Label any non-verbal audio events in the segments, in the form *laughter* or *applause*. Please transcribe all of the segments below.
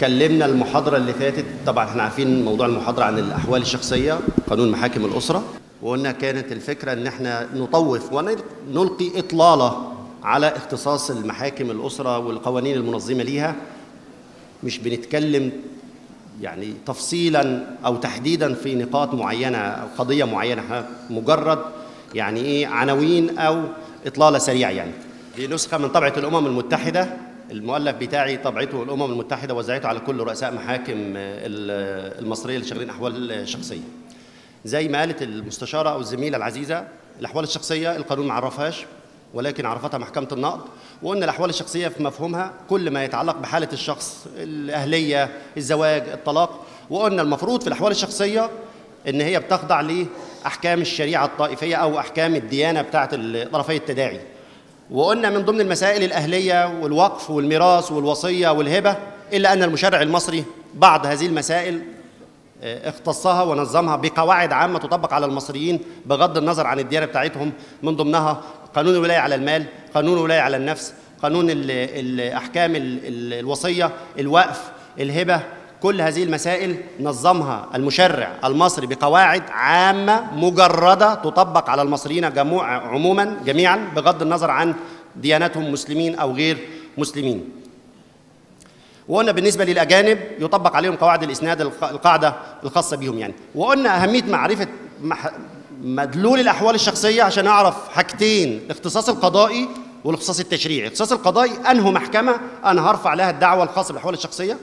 اتكلمنا المحاضرة اللي فاتت طبعا إحنا عارفين موضوع المحاضرة عن الأحوال الشخصية قانون محاكم الأسرة وقلنا كانت الفكرة إن إحنا نطوف ونلقي إطلالة على اختصاص المحاكم الأسرة والقوانين المنظمة ليها. مش بنتكلم يعني تفصيلا أو تحديدا في نقاط معينة أو قضية معينة إحنا مجرد يعني إيه عناوين أو إطلالة سريعة يعني. دي نسخة من طبعة الأمم المتحدة. المؤلف بتاعي طبعته الأمم المتحدة وزعته على كل رؤساء محاكم المصرية اللي شغالين أحوال شخصية. زي ما قالت المستشارة أو الزميلة العزيزة الأحوال الشخصية القانون ما عرفهاش ولكن عرفتها محكمة النقض وقلنا الأحوال الشخصية في مفهومها كل ما يتعلق بحالة الشخص الأهلية الزواج الطلاق وقلنا المفروض في الأحوال الشخصية إن هي بتخضع لأحكام الشريعة الطائفية أو أحكام الديانة بتاعه طرفي التداعي وقلنا من ضمن المسائل الأهلية والوقف والميراث والوصية والهبة إلا أن المشرع المصري بعض هذه المسائل اختصها ونظمها بقواعد عامة تطبق على المصريين بغض النظر عن الديانة بتاعتهم. من ضمنها قانون الولاية على المال قانون الولاية على النفس قانون الأحكام الوصية الوقف الهبة كل هذه المسائل نظمها المشرع المصري بقواعد عامة مجردة تطبق على المصريين جموع عموما جميعا بغض النظر عن ديانتهم مسلمين أو غير مسلمين. وقلنا بالنسبة للأجانب يطبق عليهم قواعد الإسناد القاعدة الخاصة بهم يعني. وقلنا أهمية معرفة مدلول الأحوال الشخصية عشان أعرف حاجتين الاختصاص القضائي والاختصاص التشريعي. الاختصاص القضائي أنه محكمة أنا هرفع لها الدعوة الخاصة بالأحوال الشخصية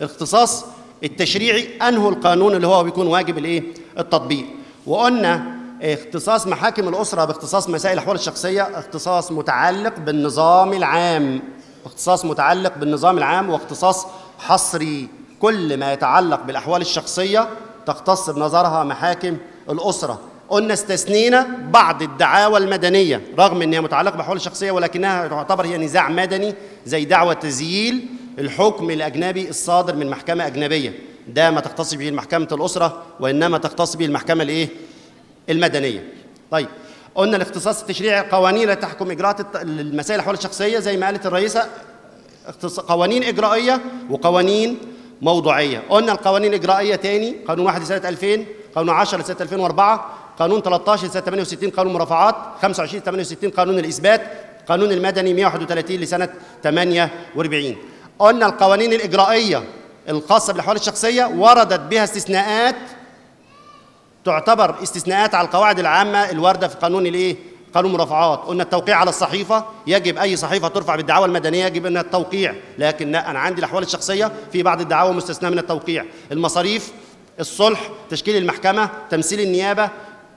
الاختصاص التشريعي انه القانون اللي هو بيكون واجب الإيه؟ التطبيق. وقلنا اختصاص محاكم الأسرة باختصاص مسائل الأحوال الشخصية اختصاص متعلق بالنظام العام. اختصاص متعلق بالنظام العام واختصاص حصري. كل ما يتعلق بالأحوال الشخصية تختص بنظرها محاكم الأسرة. قلنا استثنينا بعض الدعاوى المدنية رغم انها متعلقة بالاحوال الشخصيه ولكنها تعتبر هي نزاع مدني زي دعوى تزييل الحكم الأجنبي الصادر من محكمة أجنبية. ده ما تختص به محكمة الأسرة وإنما تختص به المحكمة الإيه؟ المدنية. طيب قلنا الاختصاص التشريعي قوانين لا تحكم إجراءات المسائل الأحوال الشخصية زي ما قالت الرئيسة قوانين إجرائية وقوانين موضوعية. قلنا القوانين الإجرائية تاني قانون 1 سنة 2000 قانون 10 سنة 2004 قانون 13 سنة 68 قانون مرافعات 25 68 قانون الإثبات قانون المدني 131 لسنة 48 قلنا القوانين الإجرائية الخاصة بالأحوال الشخصية وردت بها استثناءات تعتبر استثناءات على القواعد العامة الواردة في قانون الإيه؟ قانون مرافعات قلنا التوقيع على الصحيفة يجب أي صحيفة ترفع بالدعوى المدنية يجب أنها التوقيع لكن لا أنا عندي الأحوال الشخصية في بعض الدعاوى مستثناة من التوقيع. المصاريف الصلح تشكيل المحكمة تمثيل النيابة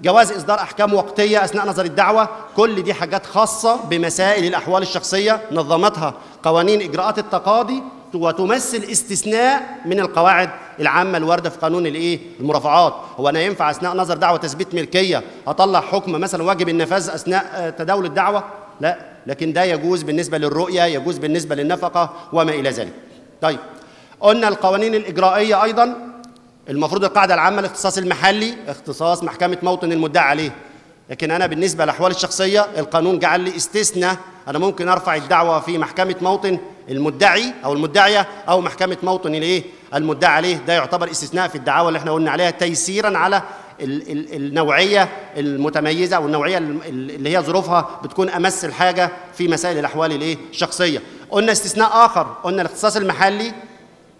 جواز إصدار أحكام وقتية أثناء نظر الدعوة كل دي حاجات خاصة بمسائل الأحوال الشخصية نظمتها. قوانين إجراءات التقاضي وتمثل استثناء من القواعد العامة الواردة في قانون الإيه؟ المرافعات. هو أنا ينفع أثناء نظر دعوة تثبيت ملكية أطلع حكم مثلا واجب النفاذ أثناء تداول الدعوة؟ لا لكن ده يجوز بالنسبة للرؤية يجوز بالنسبة للنفقة وما إلى ذلك. طيب قلنا القوانين الإجرائية أيضا. المفروض القاعدة العامة الاختصاص المحلي اختصاص محكمة موطن المدعى عليه. لكن أنا بالنسبة للأحوال الشخصية القانون جعل لي استثناء أنا ممكن أرفع الدعوة في محكمة موطن المدعي أو المدعية أو محكمة موطن الإيه؟ المدعى عليه. ده يعتبر استثناء في الدعاوى اللي إحنا قلنا عليها تيسيرا على ال ال النوعية المتميزة أو النوعية اللي هي ظروفها بتكون أمس الحاجة في مسائل الأحوال الإيه؟ الشخصية. قلنا استثناء آخر قلنا الاختصاص المحلي.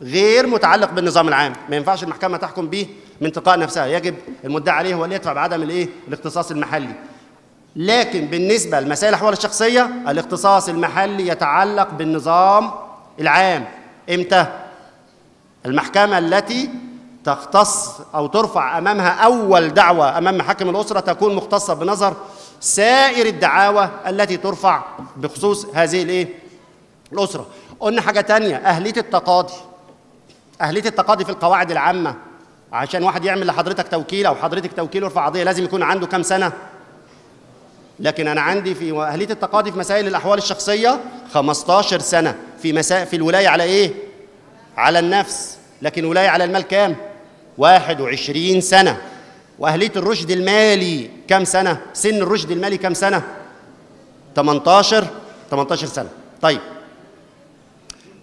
غير متعلق بالنظام العام. ما ينفعش المحكمة تحكم به من تلقاء نفسها. يجب المدعي عليه هو اللي يدفع بعدم الايه؟ الاختصاص المحلي. لكن بالنسبة لمسائل الأحوال الشخصية الاختصاص المحلي يتعلق بالنظام العام. إمتى؟ المحكمة التي تختص أو ترفع أمامها أول دعوة أمام محاكم الأسرة تكون مختصة بنظر سائر الدعاوى التي ترفع بخصوص هذه الايه؟ الأسرة. قلنا حاجة تانية أهلية التقاضي. أهلية التقاضي في القواعد العامة عشان واحد يعمل لحضرتك توكيل أو حضرتك توكيل ويرفع قضية لازم يكون عنده كام سنة لكن أنا عندي في أهلية التقاضي في مسائل الأحوال الشخصية 15 سنة في مسائل في الولاية على إيه؟ على النفس لكن ولاية على المال كام؟ 21 سنة وأهلية الرشد المالي كام سنة؟ سن الرشد المالي كام سنة؟ 18 18 سنة طيب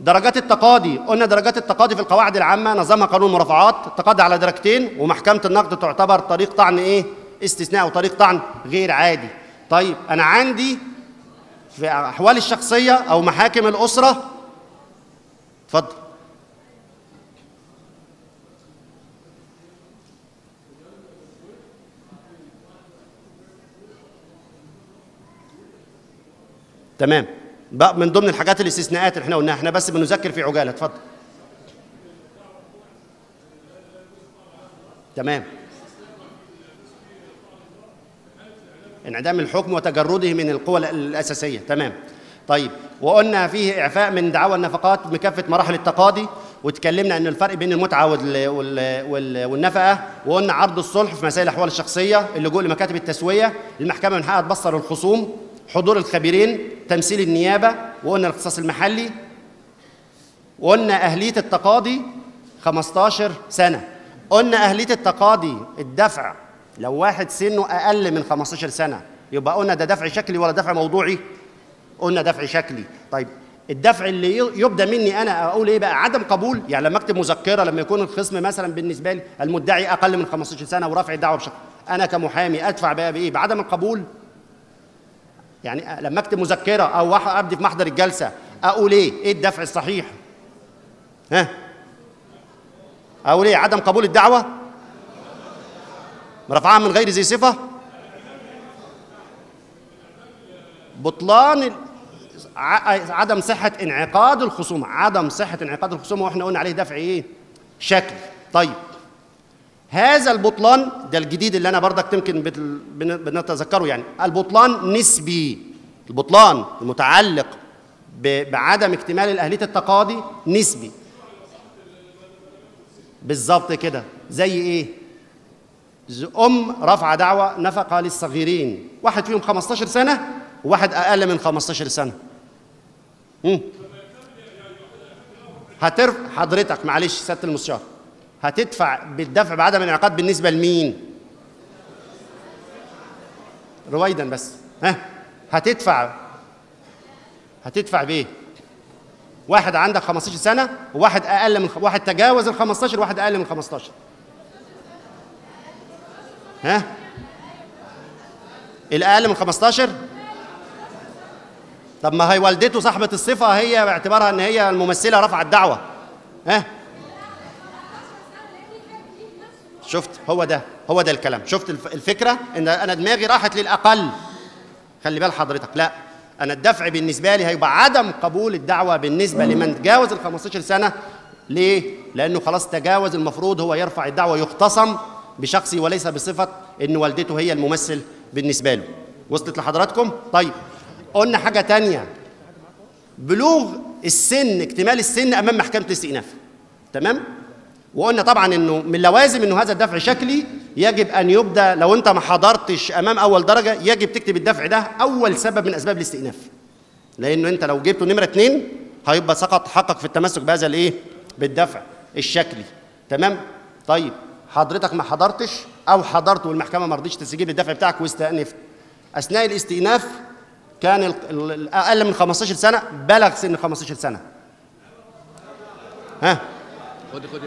درجات التقاضي قلنا درجات التقاضي في القواعد العامة نظامها قانون مرافعات التقاضي على درجتين ومحكمة النقد تعتبر طريق طعن إيه؟ استثناء وطريق طعن غير عادي. طيب أنا عندي في احوال الشخصية أو محاكم الأسرة اتفضل. تمام. بقى من ضمن الحاجات الاستثناءات اللي إحنا قلناها. إحنا بس بنذكر في عجالة. اتفضل. تمام. انعدام الحكم وتجرده من القوى الأساسية. تمام. طيب. وقلنا فيه إعفاء من دعاوى النفقات بكافه مراحل التقاضي وتكلمنا إن الفرق بين المتعة وال وال وال والنفقة. وقلنا عرض الصلح في مسائل الأحوال الشخصية اللجوء لمكاتب التسوية. المحكمة من حقها تبصر الخصوم. حضور الخبيرين تمثيل النيابة وقلنا الاختصاص المحلي وقلنا أهلية التقاضي 15 سنة. قلنا أهلية التقاضي الدفع لو واحد سنه أقل من 15 سنة يبقى قلنا ده دفع شكلي ولا دفع موضوعي؟ قلنا دفع شكلي. طيب الدفع اللي يبدأ مني أنا أقول إيه بقى؟ عدم قبول. يعني لما أكتب مذكرة لما يكون الخصم مثلا بالنسبة لي المدعي أقل من 15 سنة ورفع الدعوة بشكل أنا كمحامي أدفع بقى بإيه؟ بعدم القبول. يعني لما اكتب مذكرة أو أبدي في محضر الجلسة أقول إيه؟ إيه الدفع الصحيح؟ ها؟ أقول إيه؟ عدم قبول الدعوة؟ رفعها من غير ذي صفة؟ بطلان عدم صحة انعقاد الخصومة. عدم صحة انعقاد الخصومة وإحنا قلنا عليه دفع إيه؟ شكل. طيب. هذا البطلان ده الجديد اللي أنا برضك يمكن بنتذكره يعني البطلان نسبي البطلان المتعلق بعدم اكتمال الأهلية التقاضي نسبي. بالظبط كده. زي إيه؟ أم رفع دعوى نفقه للصغيرين. واحد فيهم 15 سنة وواحد أقل من 15 سنة. هترفع حضرتك معلش سيادة المستشار. هتدفع بالدفع بعدم الانعقاد بالنسبة لمين؟ رويدا بس. ها؟ هتدفع. هتدفع بإيه؟ واحد عندك 15 سنة وواحد أقل من واحد تجاوز ال 15 وواحد أقل من 15 ها؟ الاقل من 15 طب ما هي والدته صاحبة الصفة هي باعتبارها إن هي الممثلة رفعت دعوة. ها؟ شفت؟ هو ده هو ده الكلام. شفت الفكرة؟ إن أنا دماغي راحت للأقل. خلي بال حضرتك. لا أنا الدفع بالنسبة لي هيبقى عدم قبول الدعوة بالنسبة لمن تجاوز ال 15 سنة. ليه؟ لأنه خلاص تجاوز المفروض هو يرفع الدعوة يختصم بشخصي وليس بصفة إن والدته هي الممثل بالنسبة له. وصلت لحضراتكم؟ طيب قلنا حاجة تانية. بلوغ السن اكتمال السن أمام محكمة الاستئناف. تمام؟ وقلنا طبعا إنه من لوازم إنه هذا الدفع شكلي يجب أن يبدأ لو أنت ما حضرتش أمام أول درجة يجب تكتب الدفع ده أول سبب من أسباب الاستئناف. لأنه أنت لو جبته نمرة اثنين هيبقى سقط حقك في التمسك بهذا الإيه؟ بالدفع الشكلي. تمام؟ طيب حضرتك ما حضرتش أو حضرت والمحكمة ما رضيتش تستجيب الدفع بتاعك واستأنفت. أثناء الاستئناف كان الاقل من 15 سنة بلغ سن 15 سنة. ها؟ خد خد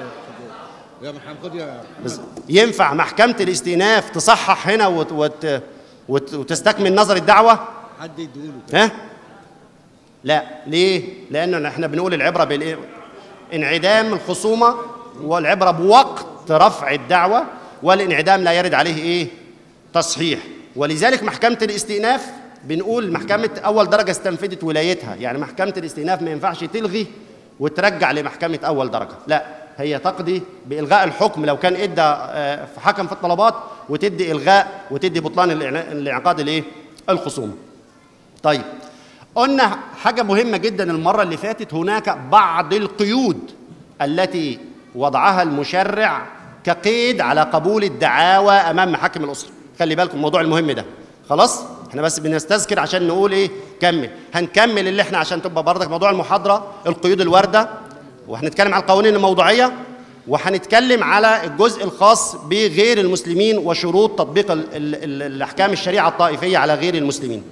يا محمد خد يا بس ينفع محكمة الاستئناف تصحح هنا وت وت وت وتستكمل نظر الدعوة؟ حد يديله ها؟ لا ليه؟ لأنه إحنا بنقول العبرة بالإيه؟ انعدام الخصومة والعبرة بوقت رفع الدعوة والانعدام لا يرد عليه إيه؟ تصحيح ولذلك محكمة الاستئناف بنقول محكمة أول درجة استنفذت ولايتها يعني محكمة الاستئناف ما ينفعش تلغي وترجع لمحكمة أول درجة لا هي تقضي بإلغاء الحكم لو كان إدى في حكم في الطلبات وتدي إلغاء وتدي بطلان الانعقاد الإيه؟ الخصومة. طيب قلنا حاجة مهمة جدا المرة اللي فاتت هناك بعض القيود التي وضعها المشرع كقيد على قبول الدعاوى أمام محاكم الأسرة. خلي بالكم الموضوع المهم ده. خلاص؟ إحنا بس بنستذكر عشان نقول إيه كمل هنكمل اللي إحنا عشان تبقى برضك موضوع المحاضرة القيود الواردة وهنتكلم على القوانين الموضوعية وهنتكلم على الجزء الخاص بغير المسلمين وشروط تطبيق ال ال الأحكام الشريعة الطائفية على غير المسلمين.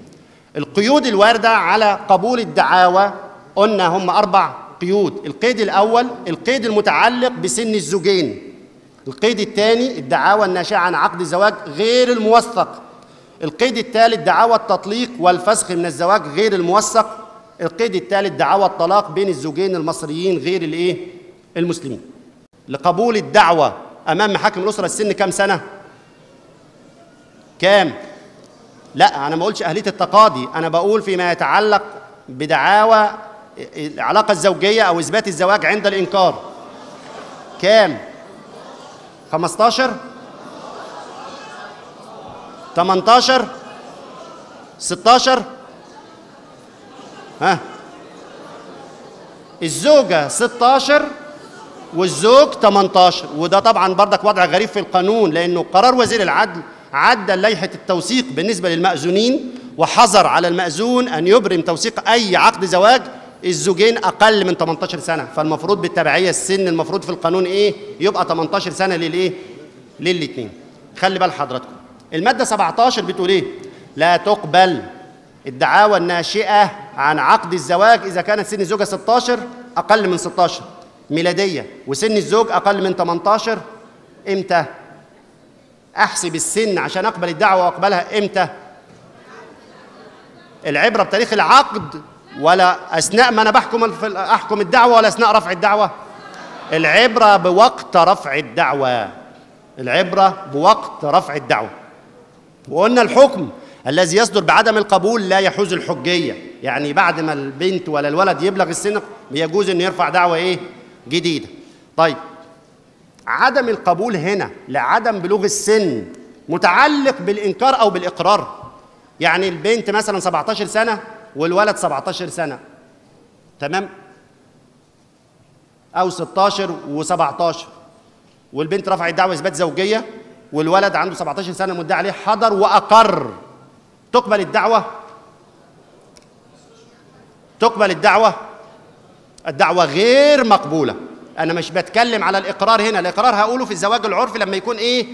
القيود الواردة على قبول الدعاوى قلنا هم أربع قيود. القيد الأول القيد المتعلق بسن الزوجين. القيد الثاني الدعاوى الناشئة عن عقد الزواج غير الموثق. القيد الثالث دعاوى التطليق والفسخ من الزواج غير الموثق. القيد الثالث دعاوى الطلاق بين الزوجين المصريين غير الايه؟ المسلمين. لقبول الدعوة أمام محاكم الأسرة السن كام سنة؟ كام؟ لا أنا ما بقولش أهلية التقاضي. أنا بقول فيما يتعلق بدعاوى العلاقة الزوجية أو إثبات الزواج عند الإنكار. كام؟ 15 18 16 ها؟ الزوجة 16 والزوج 18 وده طبعا بردك وضع غريب في القانون لأنه قرار وزير العدل عدل لائحة التوثيق بالنسبة للمأذونين وحظر على المأذون أن يبرم توثيق أي عقد زواج الزوجين أقل من 18 سنة. فالمفروض بالتبعية السن المفروض في القانون إيه؟ يبقى 18 سنة للايه للاثنين خلي بال حضراتكم. المادة 17 بتقول إيه؟ لا تقبل الدعاوى الناشئة عن عقد الزواج إذا كانت سن الزوجة 16 أقل من 16 ميلادية. وسن الزوج أقل من 18 إمتى؟ أحسب السن عشان أقبل الدعوة وأقبلها إمتى؟ العبرة بتاريخ العقد ولا أثناء ما أنا بحكم في أحكم الدعوة ولا أثناء رفع الدعوة؟ العبرة بوقت رفع الدعوة. العبرة بوقت رفع الدعوة. وقلنا الحكم الذي يصدر بعدم القبول لا يحوز الحجية. يعني بعد ما البنت ولا الولد يبلغ السن يجوز إنه يرفع دعوة إيه؟ جديدة. طيب عدم القبول هنا لعدم بلوغ السن متعلق بالإنكار أو بالإقرار. يعني البنت مثلا 17 سنة والولد 17 سنة. تمام؟ أو 16 و17 والبنت رفعت دعوة إثبات زوجية والولد عنده 17 سنة مدعي عليه حضر وأقر. تقبل الدعوة؟ تقبل الدعوة؟ الدعوة غير مقبولة. أنا مش بتكلم على الإقرار هنا. الإقرار هقوله في الزواج العرفي لما يكون إيه؟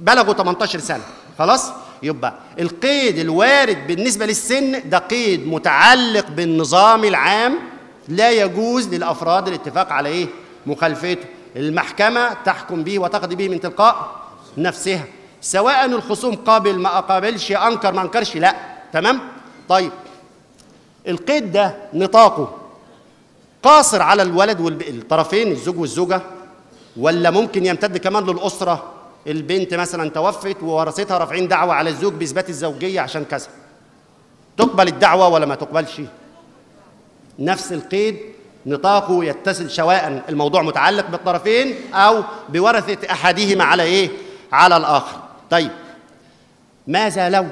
بلغوا 18 سنة. خلاص؟ يبقى القيد الوارد بالنسبة للسن ده قيد متعلق بالنظام العام لا يجوز للأفراد الاتفاق على إيه مخالفته. المحكمة تحكم به وتقضي به من تلقاء نفسها. سواء الخصوم قابل ما قابلش أنكر ما أنكرش لا. تمام؟ طيب. القيد ده نطاقه. قاصر على الولد والطرفين الزوج والزوجة ولا ممكن يمتد كمان للأسرة؟ البنت مثلا توفت وورثتها رافعين دعوة على الزوج بإثبات الزوجية عشان كذا. تقبل الدعوة ولا ما تقبلش؟ نفس القيد نطاقه يتصل سواء الموضوع متعلق بالطرفين أو بورثة أحدهما على إيه؟ على الآخر. طيب ماذا لو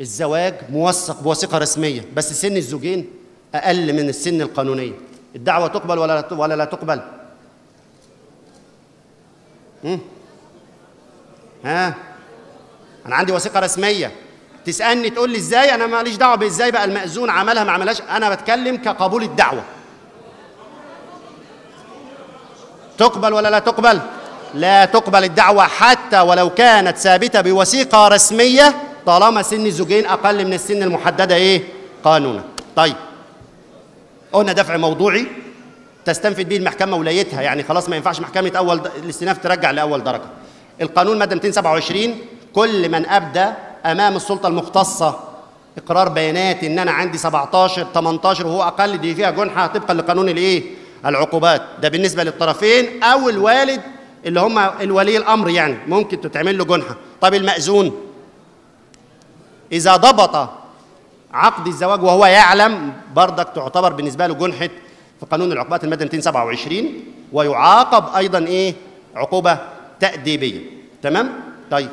الزواج موثق بوثيقة رسمية بس سن الزوجين أقل من السن القانونية الدعوة تقبل ولا لا ولا لا تقبل؟ هم؟ ها؟ أنا عندي وثيقة رسمية تسألني تقول لي إزاي أنا ماليش دعوة بإزاي بقى المأذون عملها ما عملهاش أنا بتكلم كقبول الدعوة تقبل ولا لا تقبل؟ لا تقبل الدعوة حتى ولو كانت ثابتة بوثيقة رسمية طالما سن الزوجين أقل من السن المحددة إيه؟ قانونا. طيب قلنا دفع موضوعي تستنفد به المحكمة ولايتها يعني خلاص ما ينفعش محكمة أول. الاستئناف ترجع لأول درجة القانون مادة 227 كل من أبدى أمام السلطة المختصة إقرار بيانات إن أنا عندي 17 18 وهو أقل دي فيها جنحة طبقا لقانون الإيه العقوبات ده بالنسبة للطرفين أو الوالد اللي هم الولي الأمر يعني ممكن تتعمل له جنحة طب المأذون إذا ضبط عقد الزواج وهو يعلم بردك تعتبر بالنسبة له جنحة في قانون العقوبات المادة 227 ويعاقب أيضا إيه؟ عقوبة تأديبية. تمام؟ طيب.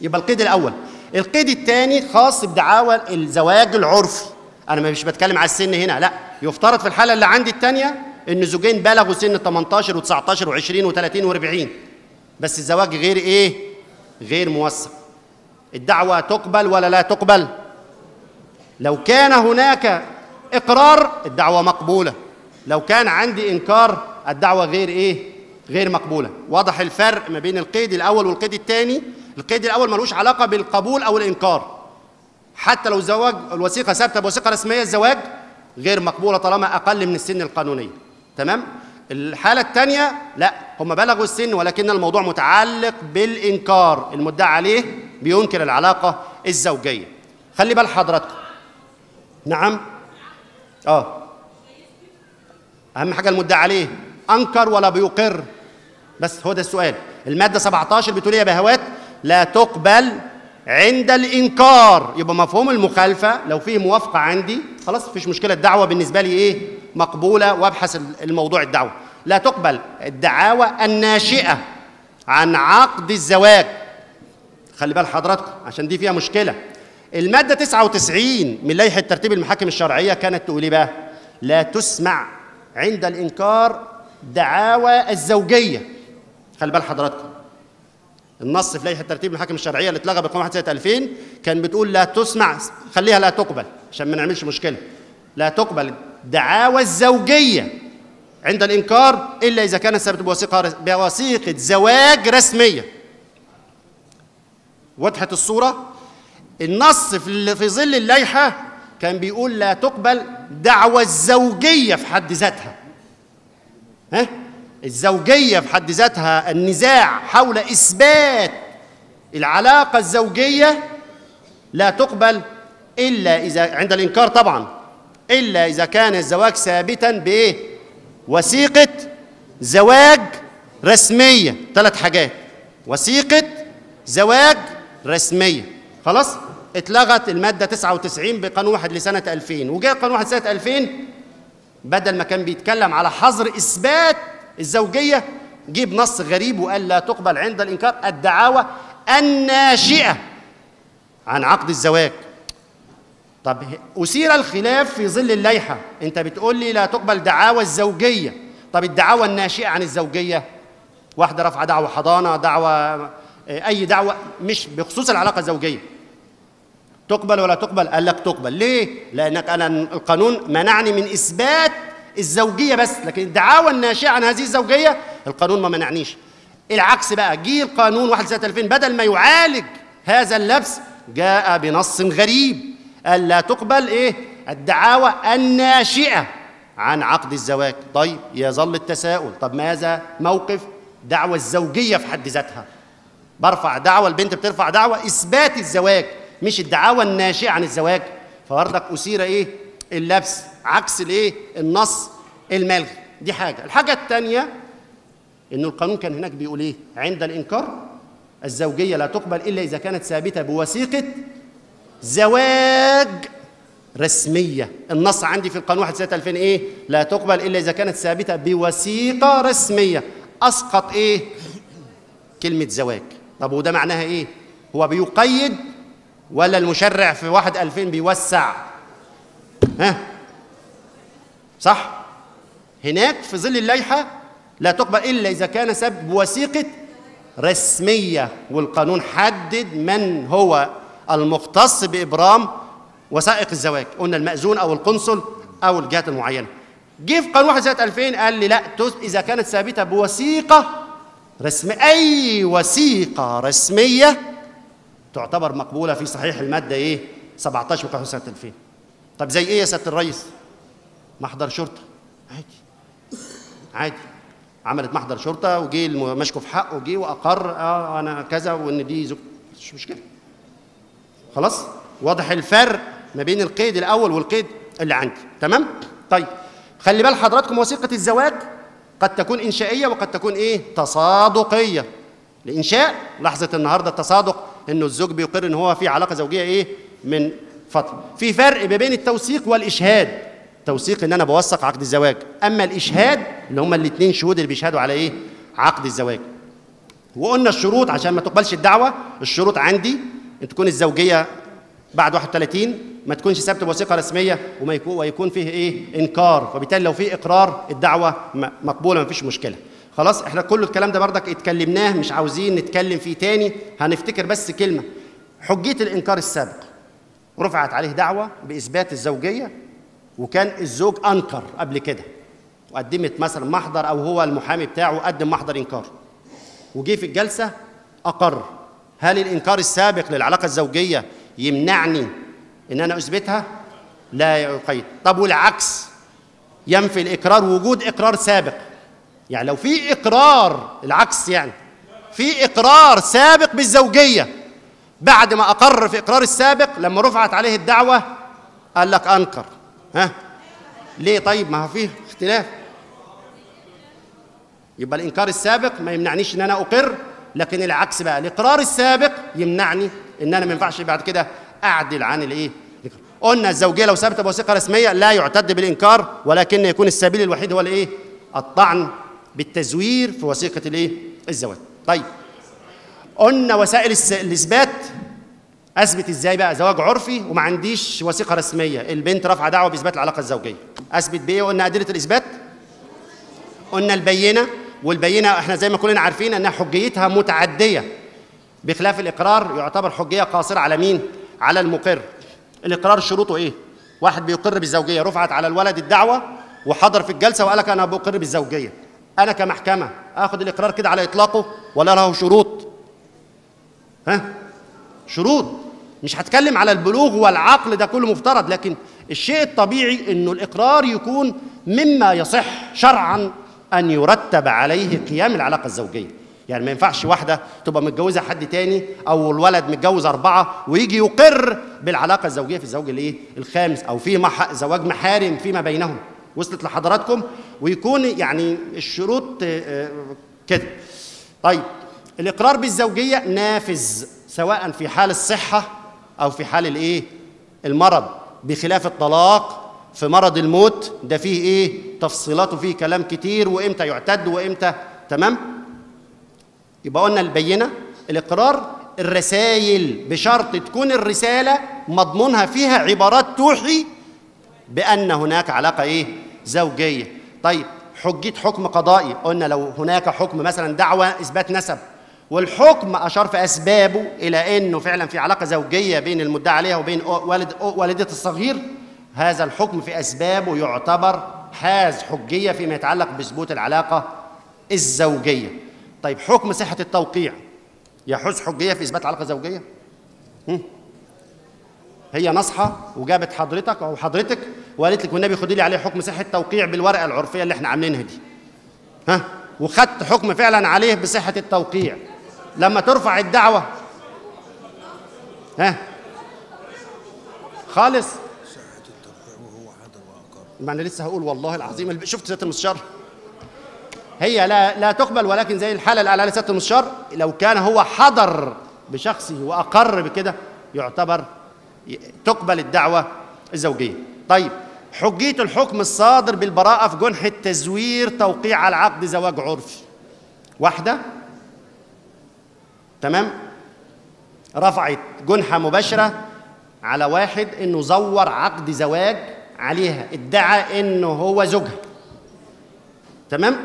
يبقى القيد الأول. القيد الثاني خاص بدعاوى الزواج العرفي. أنا مش بتكلم على السن هنا لا. يفترض في الحالة اللي عندي الثانية إن الزوجين بلغوا سن 18 و19 و20 و30 و40 بس الزواج غير إيه؟ غير موثق. الدعوة تقبل ولا لا تقبل؟ لو كان هناك إقرار الدعوة مقبولة. لو كان عندي إنكار الدعوة غير إيه؟ غير مقبولة. واضح الفرق ما بين القيد الأول والقيد الثاني؟ القيد الأول ملوش علاقة بالقبول أو الإنكار. حتى لو الزواج الوثيقة ثابتة بوثيقة رسمية الزواج غير مقبولة طالما أقل من السن القانونيه تمام؟ الحالة الثانية لا هم بلغوا السن ولكن الموضوع متعلق بالإنكار المدعى عليه بينكر العلاقة الزوجية. خلي بال حضراتكم نعم. آه. أهم حاجة المدعى عليه. أنكر ولا بيقر. بس هو ده السؤال. المادة 17 بتقول إيه يا بهوات؟ لا تقبل عند الإنكار. يبقى مفهوم المخالفة لو فيه موافقة عندي خلاص مفيش مشكلة. الدعوة بالنسبة لي إيه؟ مقبولة وابحث الموضوع الدعوة. لا تقبل الدعاوى الناشئة عن عقد الزواج. خلي بال حضراتكم عشان دي فيها مشكلة. المادة 99 من لائحة ترتيب المحاكم الشرعية كانت تقول إيه بقى؟ لا تسمع عند الإنكار دعاوى الزوجية. خلي بال حضراتكم. النص في لائحة ترتيب المحاكم الشرعية اللي اتلغى بقانون 1 سنه 2000 كان بتقول لا تسمع خليها لا تقبل عشان ما نعملش مشكلة. لا تقبل دعاوى الزوجية. عند الإنكار إلا إذا كانت ثابته بوثيقة بوثيقة زواج رسمية. وضحت الصورة؟ النص في ظل اللائحة كان بيقول لا تقبل دعوى الزوجية في حد ذاتها. ها؟ الزوجية في حد ذاتها النزاع حول إثبات العلاقة الزوجية لا تقبل إلا إذا عند الإنكار طبعا. إلا إذا كان الزواج ثابتا بايه وثيقة زواج رسمية. ثلاث حاجات. وثيقة زواج رسمية. خلاص؟ اتلغت المادة 99 بقانون واحد لسنة 2000 وجاء قانون واحد سنه 2000 بدل ما كان بيتكلم على حظر إثبات الزوجية جيب نص غريب وقال لا تقبل عند الإنكار الدعاوى الناشئة عن عقد الزواج. طب أثير الخلاف في ظل اللائحة. أنت بتقول لي لا تقبل دعاوى الزوجية. طب الدعاوى الناشئة عن الزوجية؟ واحدة رفع دعوة حضانة دعوة أي دعوة مش بخصوص العلاقة الزوجية. تقبل ولا تقبل؟ قال لك تقبل. ليه؟ لأنك أنا القانون منعني من إثبات الزوجية بس لكن الدعاوى الناشئة عن هذه الزوجية القانون ما منعنيش. العكس بقى جه القانون 1 سنة 2000 بدل ما يعالج هذا اللبس جاء بنص غريب. قال لا تقبل إيه؟ الدعاوى الناشئة عن عقد الزواج. طيب يظل التساؤل. طب ماذا؟ موقف دعوى الزوجية في حد ذاتها. برفع دعوى البنت بترفع دعوى إثبات الزواج مش الدعاوى الناشئة عن الزواج. فبرضك أثير إيه؟ اللبس عكس الإيه؟ النص الملغي. دي حاجة. الحاجة الثانية إن القانون كان هناك بيقول إيه؟ عند الإنكار الزوجية لا تقبل إلا إذا كانت ثابتة بوثيقة زواج رسمية النص عندي في القانون 1 سنة 2000 إيه؟ لا تقبل إلا إذا كانت ثابتة بوثيقة رسمية أسقط إيه؟ كلمة زواج طب وده معناها إيه؟ هو بيقيد ولا المشرع في 1 2000 بيوسع؟ ها؟ صح؟ هناك في ظل اللائحة لا تقبل إلا إذا كان سبب بوثيقة رسمية والقانون حدد من هو المختص بإبرام وثائق الزواج قلنا المأذون أو القنصل أو الجهات المعينة. جه في قانون 1 سنة 2000 قال لي لا إذا كانت ثابتة بوثيقة رسمية أي وثيقة رسمية تعتبر مقبولة في صحيح المادة إيه؟ 17 من قانون سنة 2000 طب زي إيه يا سيادة الرئيس محضر شرطة. عادي. عادي. عملت محضر شرطة وجي المشكو في حقه جه وأقر آه أنا كذا وإن دي زوج مش مشكلة. خلاص؟ واضح الفرق ما بين القيد الأول والقيد اللي عندي. تمام؟ طيب خلي بال حضراتكم وثيقة الزواج قد تكون إنشائية وقد تكون إيه؟ تصادقية. الإنشاء لحظة النهارده التصادق إنه الزوج بيقر إن هو في علاقة زوجية إيه؟ من فتره في فرق ما بين التوثيق والإشهاد. توثيق إن أنا بوثق عقد الزواج. أما الإشهاد اللي هم الاثنين شهود اللي بيشهدوا على إيه؟ عقد الزواج. وقلنا الشروط عشان ما تقبلش الدعوة الشروط عندي تكون الزوجية بعد 31 ما تكونش ثابتة بوثيقة رسمية وما يكون ويكون فيه إيه؟ إنكار. فبالتالي لو في إقرار الدعوة مقبولة ما فيش مشكلة. خلاص إحنا كل الكلام ده بردك اتكلمناه مش عاوزين نتكلم فيه تاني هنفتكر بس كلمة. حجية الإنكار السابق. رفعت عليه دعوة بإثبات الزوجية وكان الزوج أنكر قبل كده. وقدمت مثلا محضر أو هو المحامي بتاعه قدم محضر إنكار. وجي في الجلسة أقر. هل الإنكار السابق للعلاقة الزوجية يمنعني إن أنا أثبتها؟ لا يقيد طب والعكس ينفي الإقرار وجود إقرار سابق. يعني لو في إقرار العكس يعني في إقرار سابق بالزوجية بعد ما أقر في إقرار السابق لما رفعت عليه الدعوة قال لك أنكر. ها؟ ليه طيب؟ ما فيه اختلاف. يبقى الإنكار السابق ما يمنعنيش إن أنا أقر لكن العكس بقى. الإقرار السابق يمنعني إن أنا ما ينفعش بعد كده أعدل عن الإيه؟ قلنا الزوجية لو ثبت بوثيقة رسمية لا يعتد بالإنكار ولكن يكون السبيل الوحيد هو الإيه؟ الطعن بالتزوير في وثيقة الإيه؟ الزواج. طيب. قلنا وسائل الإثبات أثبت إزاي بقى؟ زواج عرفي وما عنديش وثيقة رسمية. البنت رافعة دعوة بإثبات العلاقة الزوجية. أثبت بإيه؟ قلنا أدلة الإثبات. قلنا البينة. والبينة إحنا زي ما كلنا عارفين انها حجيتها متعدية. بخلاف الإقرار يعتبر حجية قاصرة على مين؟ على المقر. الإقرار شروطه إيه؟ واحد بيقر بالزوجية رفعت على الولد الدعوة وحضر في الجلسة وقال لك أنا بقر بالزوجية. أنا كمحكمة اخذ الإقرار كده على إطلاقه ولا له شروط؟ ها؟ شروط. مش هتكلم على البلوغ والعقل ده كله مفترض لكن الشيء الطبيعي إنه الإقرار يكون مما يصح شرعا أن يرتب عليه قيام العلاقة الزوجية. يعني ما ينفعش واحدة تبقى متجوزة حد تاني أو الولد متجوز أربعة ويجي يقر بالعلاقة الزوجية في الزوج الإيه؟ الخامس أو في. زواج محارم فيما بينهم. وصلت لحضراتكم ويكون يعني الشروط آه، كده. طيب الإقرار بالزوجية نافذ سواء في حال الصحة أو في حال الإيه؟ المرض بخلاف الطلاق في مرض الموت ده فيه إيه؟ تفصيلاته فيه كلام كتير وإمتى يعتد وإمتى تمام؟ يبقى قلنا البينة الإقرار الرسائل بشرط تكون الرسالة مضمونها فيها عبارات توحي بأن هناك علاقة إيه؟ زوجية. طيب حجيه حكم قضائي قلنا لو هناك حكم مثلا دعوى إثبات نسب. والحكم أشار في أسبابه إلى إنه فعلا في علاقة زوجية بين المدعى عليها وبين والد والدة الصغير. هذا الحكم في أسبابه يعتبر حاز حجية فيما يتعلق بثبوت العلاقة الزوجية. طيب حكم صحة التوقيع يحوز حجية في إثبات علاقة زوجية؟ هي نصحة وجابت حضرتك أو حضرتك وقالت لك والنبي خدي لي عليه حكم صحة توقيع بالورقة العرفية اللي إحنا عاملينها دي. ها؟ وخدت حكم فعلا عليه بصحة التوقيع. لما ترفع الدعوة ها؟ خالص. ما أنا لسه هقول والله العظيم. شفت سياده المستشار؟ هي لا لا تقبل ولكن زي الحالة اللي قال عليها سياده المستشار. لو كان هو حضر بشخصه وأقر بكده يعتبر تقبل الدعوة الزوجية. طيب حجيه الحكم الصادر بالبراءة في جنح التزوير توقيع على عقد زواج عرفي واحدة. تمام؟ رفعت جنحة مباشرة على واحد إنه زور عقد زواج عليها ادعى إنه هو زوجها. تمام؟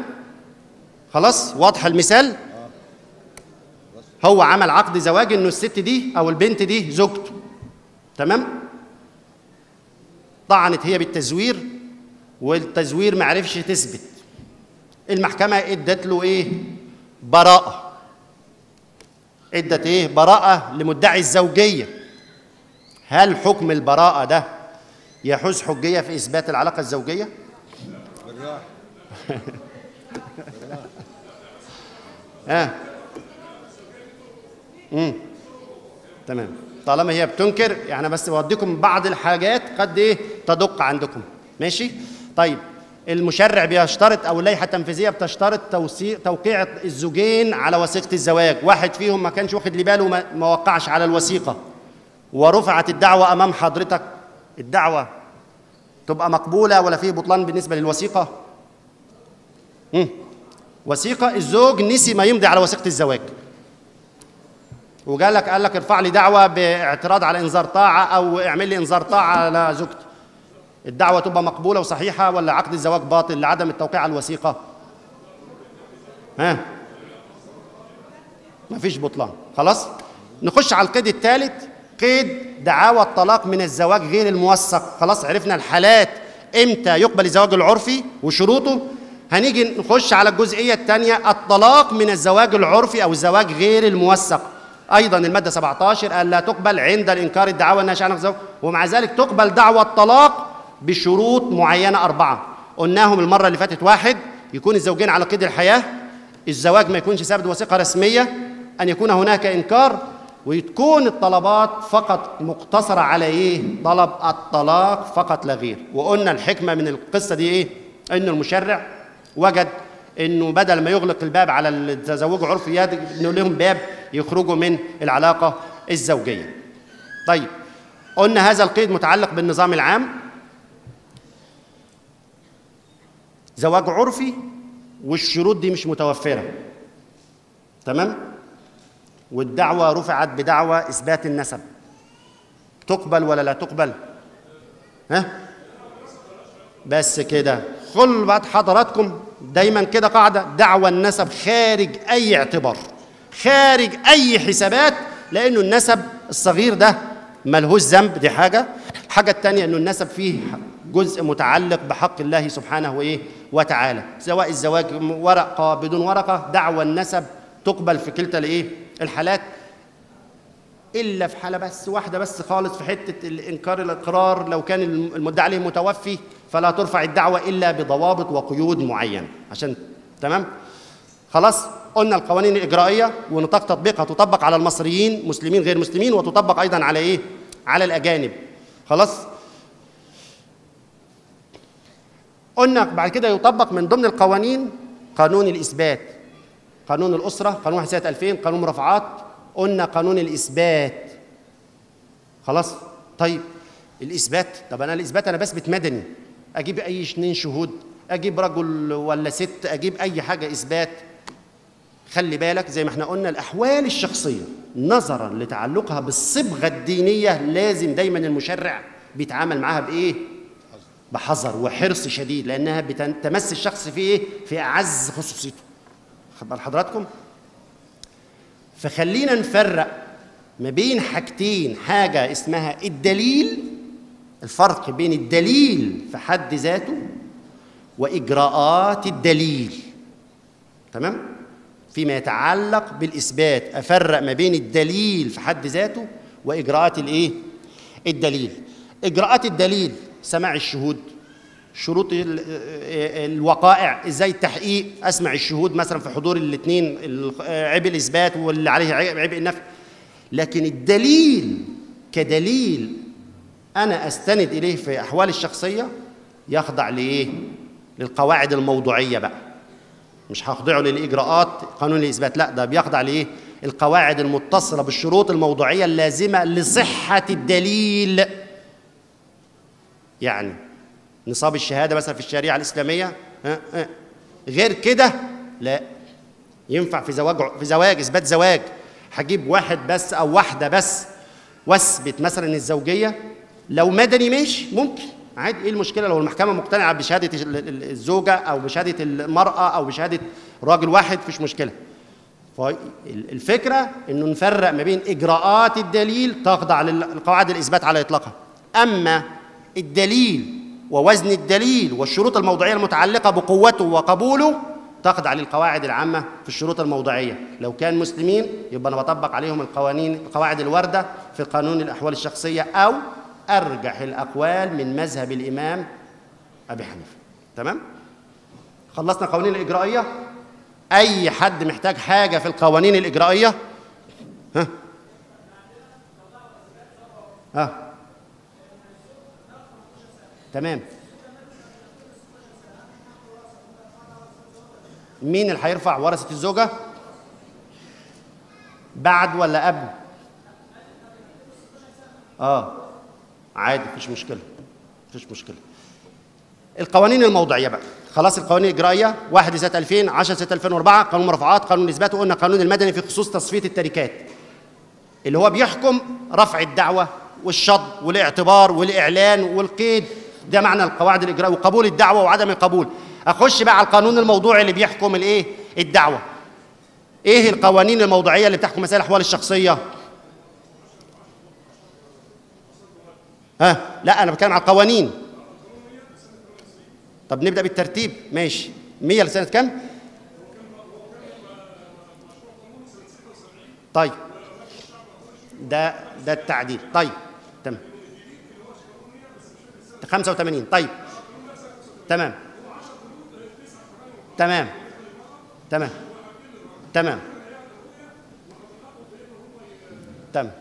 خلاص؟ واضح المثال؟ هو عمل عقد زواج إنه الست دي أو البنت دي زوجته. تمام؟ طعنت هي بالتزوير والتزوير ما عرفش تثبت. المحكمة إدت له إيه؟ براءة. إدت إيه؟ براءة لمدعي الزوجية. هل حكم البراءة ده يحوز حجية في إثبات العلاقة الزوجية؟ بالراحه آه امم تمام. طالما هي بتنكر يعني بس بوديكم بعض الحاجات قد إيه تدق عندكم. ماشي؟ طيب المشرع بيشترط أو اللائحة التنفيذية بتشترط توثيق توقيع الزوجين على وثيقة الزواج. واحد فيهم ما كانش واخد لي باله ما ما وقعش على الوثيقة. ورفعت الدعوة أمام حضرتك الدعوة تبقى مقبولة ولا فيه بطلان بالنسبة للوثيقة؟ مم. وثيقة الزوج نسي ما يمضي على وثيقة الزواج. وقال لك قال لك ارفع لي دعوة باعتراض على إنذار طاعة أو اعمل لي إنذار طاعة على زوجتي الدعوة تبقى مقبولة وصحيحة ولا عقد الزواج باطل لعدم التوقيع على الوثيقة؟ ها؟ مفيش بطلان. خلاص؟ نخش على القيد الثالث. قيد دعاوى الطلاق من الزواج غير الموثق. خلاص عرفنا الحالات. إمتى يقبل الزواج العرفي وشروطه؟ هنيجي نخش على الجزئية الثانية الطلاق من الزواج العرفي أو الزواج غير الموثق. أيضا المادة 17 قال لا تقبل عند الإنكار الدعوى الناشئه عن الزواج. ومع ذلك تقبل دعوى الطلاق بشروط معينة أربعة. قلناهم المرة اللي فاتت واحد يكون الزوجين على قيد الحياة الزواج ما يكونش ثابت وثيقة رسمية أن يكون هناك إنكار. وتكون الطلبات فقط مقتصرة على إيه؟ طلب الطلاق فقط لا غير وقلنا الحكمة من القصة دي إيه؟ إن المشرع وجد إنه بدل ما يغلق الباب على التزوج عرفي إنه لهم باب يخرجوا من العلاقة الزوجية طيب قلنا هذا القيد متعلق بالنظام العام زواج عرفي والشروط دي مش متوفرة تمام؟ والدعوة رفعت بدعوى إثبات النسب. تقبل ولا لا تقبل؟ ها؟ بس كده. خل بعد حضراتكم دايما كده قاعدة. دعوى النسب خارج أي اعتبار خارج أي حسابات لأنه النسب الصغير ده ملهوش ذنب. دي حاجة. الحاجة الثانية أنه النسب فيه جزء متعلق بحق الله سبحانه وإيه؟ وتعالى. سواء الزواج ورقة بدون ورقة دعوى النسب تقبل في كلتا الايه الحالات. إلا في حالة بس واحدة بس خالص في حتة الانكار الإقرار لو كان المدعي عليه متوفي فلا ترفع الدعوة إلا بضوابط وقيود معينه عشان تمام؟ خلاص قلنا القوانين الإجرائية ونطاق تطبيقها تطبق على المصريين مسلمين غير مسلمين وتطبق أيضا على إيه؟ على الأجانب. خلاص؟ قلنا بعد كده يطبق من ضمن القوانين قانون الإثبات. قانون الأسرة قانون واحد سنة 2000 قانون مرافعات قلنا قانون الإثبات. خلاص؟ طيب الإثبات طب أنا الإثبات أنا بثبت مدني. أجيب أي اثنين شهود أجيب رجل ولا ست أجيب أي حاجة إثبات. خلي بالك زي ما إحنا قلنا الأحوال الشخصية نظرا لتعلقها بالصبغة الدينية لازم دايما المشرع بيتعامل معاها بإيه؟ بحذر وحرص شديد لأنها بتمس الشخص في إيه؟ في أعز خصوصيته. خد حضراتكم. فخلينا نفرق ما بين حاجتين حاجة اسمها الدليل الفرق بين الدليل في حد ذاته وإجراءات الدليل. تمام؟ فيما يتعلق بالإثبات. أفرق ما بين الدليل في حد ذاته وإجراءات الإيه؟ الدليل. إجراءات الدليل سماع الشهود. شروط الوقائع. إزاي التحقيق أسمع الشهود مثلا في حضور الاثنين عبء الإثبات واللي عليه عبء النفي. لكن الدليل كدليل أنا أستند إليه في احوالي الشخصية يخضع لإيه؟ للقواعد الموضوعية بقى. مش هخضعه للإجراءات قانون الإثبات لا ده بيخضع لإيه؟ القواعد المتصلة بالشروط الموضوعية اللازمة لصحة الدليل. يعني نصاب الشهادة مثلا في الشريعة الإسلامية؟ غير كده لا. ينفع في زواج في زواج إثبات زواج. هجيب واحد بس أو واحدة بس واثبت مثلا الزوجية. لو مدني ماشي ممكن. عادي. إيه المشكلة؟ لو المحكمة مقتنعة بشهادة الزوجة أو بشهادة المرأة أو بشهادة راجل واحد مفيش مشكلة. فالفكرة إنه نفرق ما بين إجراءات الدليل تخضع للقواعد الإثبات على إطلاقها. أما الدليل ووزن الدليل والشروط الموضوعيه المتعلقة بقوته وقبوله تخضع للقواعد العامة في الشروط الموضوعيه لو كان مسلمين يبقى أنا بطبق عليهم القوانين القواعد الواردة في قانون الأحوال الشخصية أو أرجح الأقوال من مذهب الإمام أبي حنيفة. تمام؟ خلصنا القوانين الإجرائية. أي حد محتاج حاجة في القوانين الإجرائية؟ ها؟ ها؟ تمام. مين اللي هيرفع ورثة الزوجة؟ بعد ولا قبل؟ آه. عادي مفيش مشكلة مفيش مشكلة. القوانين الموضوعية بقى. خلاص القوانين الإجرائية 1 سنة 2000 10 سنة 2004 قانون مرافعات قانون الإثبات وقلنا قانون المدني في خصوص تصفية التركات اللي هو بيحكم رفع الدعوة والشط والإعتبار والإعلان والقيد. ده معنى القواعد الإجراء وقبول الدعوة وعدم القبول. أخش بقى على القانون الموضوعي اللي بيحكم الإيه؟ الدعوة. إيه القوانين الموضوعية اللي بتحكم مسائل الأحوال الشخصية؟ ها؟ لا أنا بتكلم على القوانين. طب نبدأ بالترتيب. ماشي. 100 لسنه كام طيب. ده ده التعديل. طيب. 85 طيب. تمام. تمام. تمام. تمام. تمام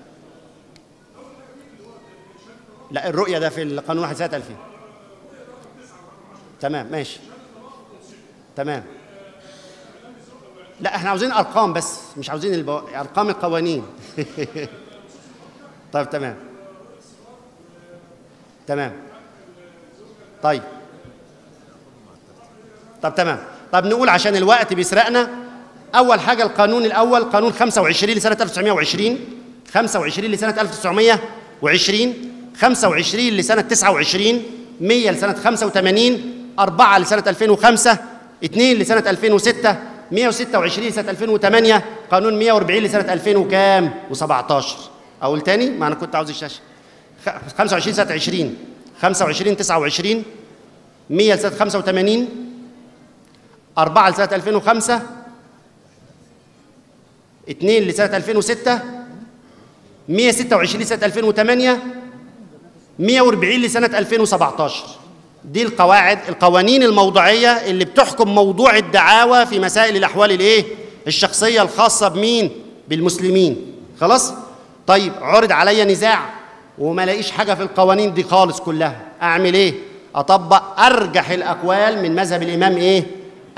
لا الرؤية ده في القانون 1 سنة 2000 تمام ماشي. تمام. لا إحنا عاوزين أرقام بس مش عاوزين البو... أرقام القوانين. *laughs* طيب تمام. تمام. طيب. طب تمام. طب نقول عشان الوقت بيسرقنا أول حاجة القانون الأول قانون 25 لسنة 1920 25 لسنة 1920 25 لسنة 29 100 لسنة 85 4 لسنة 2005 2 لسنة 2006 126 لسنة 2008 قانون 140 لسنة 2000 وكام؟ و17 أقول تاني؟ ما أنا كنت عاوز الشاشة. خ- 25 سنه 20 25 29 100 لسنه 85 4 لسنه 2005 2 لسنه 2006 126 لسنه 2008 140 لسنة 2017 دي القواعد القوانين الموضوعية اللي بتحكم موضوع الدعاوى في مسائل الأحوال الإيه؟ الشخصية الخاصة بمين؟ بالمسلمين. خلاص؟ طيب عرض عليا نزاع. وما لاقيش حاجة في القوانين دي خالص كلها. أعمل إيه؟ أطبق أرجح الأقوال من مذهب الإمام إيه؟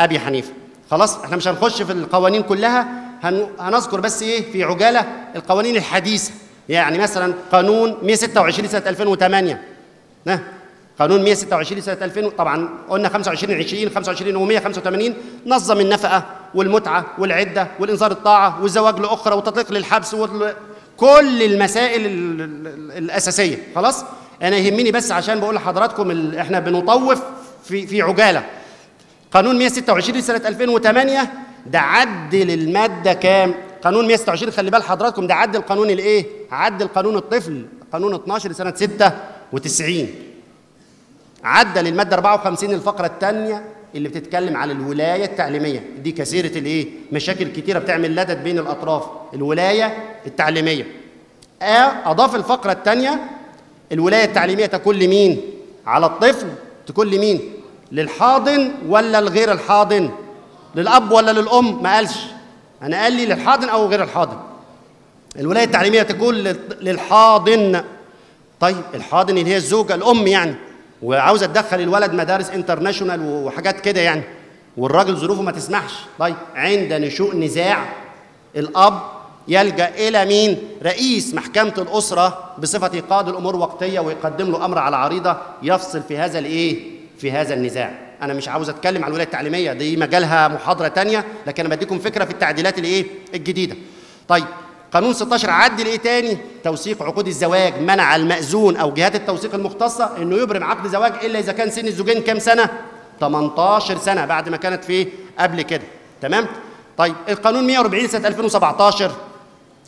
أبي حنيفة. خلاص؟ إحنا مش هنخش في القوانين كلها. هن... هنذكر بس إيه؟ في عجالة القوانين الحديثة. يعني مثلا قانون 126 سنة 2008 نه قانون 126 سنة 2000 طبعا قلنا 25 20 25 و 185 نظم النفقة والمتعة والعدة والإنذار الطاعة والزواج لأخرى والتطليق للحبس وال... كل المسائل ال... ال... الأساسية خلاص أنا يهمني بس عشان بقول لحضراتكم. إحنا بنطوف في في عجالة قانون 126 سنة 2008 ده عدل المادة كام؟ قانون 126 خلي بال حضراتكم ده عدل قانون الإيه؟ عدل قانون الطفل قانون 12 سنة 96 عدل المادة 54 الفقرة الثانية اللي بتتكلم على الولاية التعليمية دي كثيرة الايه؟ مشاكل كتيرة بتعمل لدد بين الأطراف الولاية التعليمية آه، أضاف الفقرة الثانية الولاية التعليمية تكون لمين؟ على الطفل تكون لمين؟ للحاضن ولا لغير الحاضن؟ للأب ولا للأم؟ ما قالش أنا قال لي للحاضن أو غير الحاضن الولاية التعليمية تكون لل- للحاضن طيب الحاضن اللي هي الزوجة الأم يعني وعاوزة تدخل الولد مدارس انترناشونال وحاجات كده يعني والراجل ظروفه ما تسمحش طيب عند نشوء نزاع الأب يلجأ إلى مين؟ رئيس محكمة الأسرة بصفة قاضي الأمور وقتية ويقدم له أمر على عريضة يفصل في هذا الإيه؟ في هذا النزاع أنا مش عاوز أتكلم عن الولاية التعليمية دي مجالها محاضرة تانية لكن أنا بديكم فكرة في التعديلات الإيه؟ الجديدة طيب قانون 16 عدل إيه تاني؟ توثيق عقود الزواج منع المأذون أو جهات التوثيق المختصة إنه يبرم عقد زواج إلا إذا كان سن الزوجين كام سنة؟ 18 سنة بعد ما كانت في قبل كده تمام؟ طيب القانون 140 سنة 2017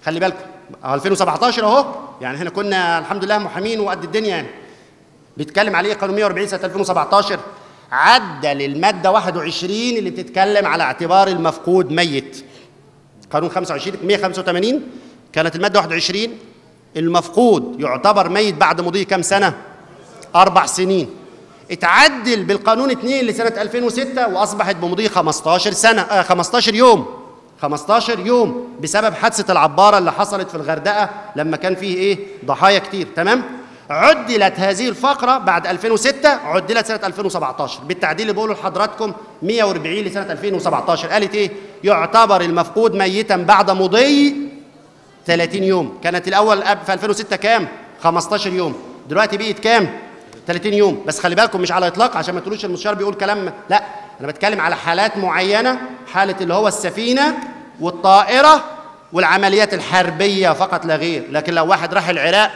خلي بالكم أهو 2017 أهو يعني إحنا كنا الحمد لله محامين وقد الدنيا يعني بيتكلم عليه قانون 140 سنة 2017 عدل الماده 21 اللي بتتكلم على اعتبار المفقود ميت قانون 25 185 كانت المادة 21 المفقود يعتبر ميت بعد مضي كام سنة؟ أربع سنين. اتعدل بالقانون 2 لسنة 2006 وأصبحت بمضي 15 سنة آه 15 يوم. 15 يوم بسبب حادثة العبارة اللي حصلت في الغردقة لما كان فيه إيه؟ ضحايا كتير. تمام؟ عدلت هذه الفقرة بعد 2006 عدلت سنة 2017 بالتعديل اللي بقوله لحضراتكم 140 لسنة 2017 قالت إيه؟ يعتبر المفقود ميتا بعد مضي 30 يوم. كانت الأول قبل- في 2006 كام؟ 15 يوم. دلوقتي بقت كام؟ 30 يوم. بس خلي بالكم مش على إطلاق عشان ما تقولوش المستشار بيقول كلام لا. أنا بتكلم على حالات معينة حالة اللي هو السفينة والطائرة والعمليات الحربية فقط لا غير. لكن لو واحد راح العراق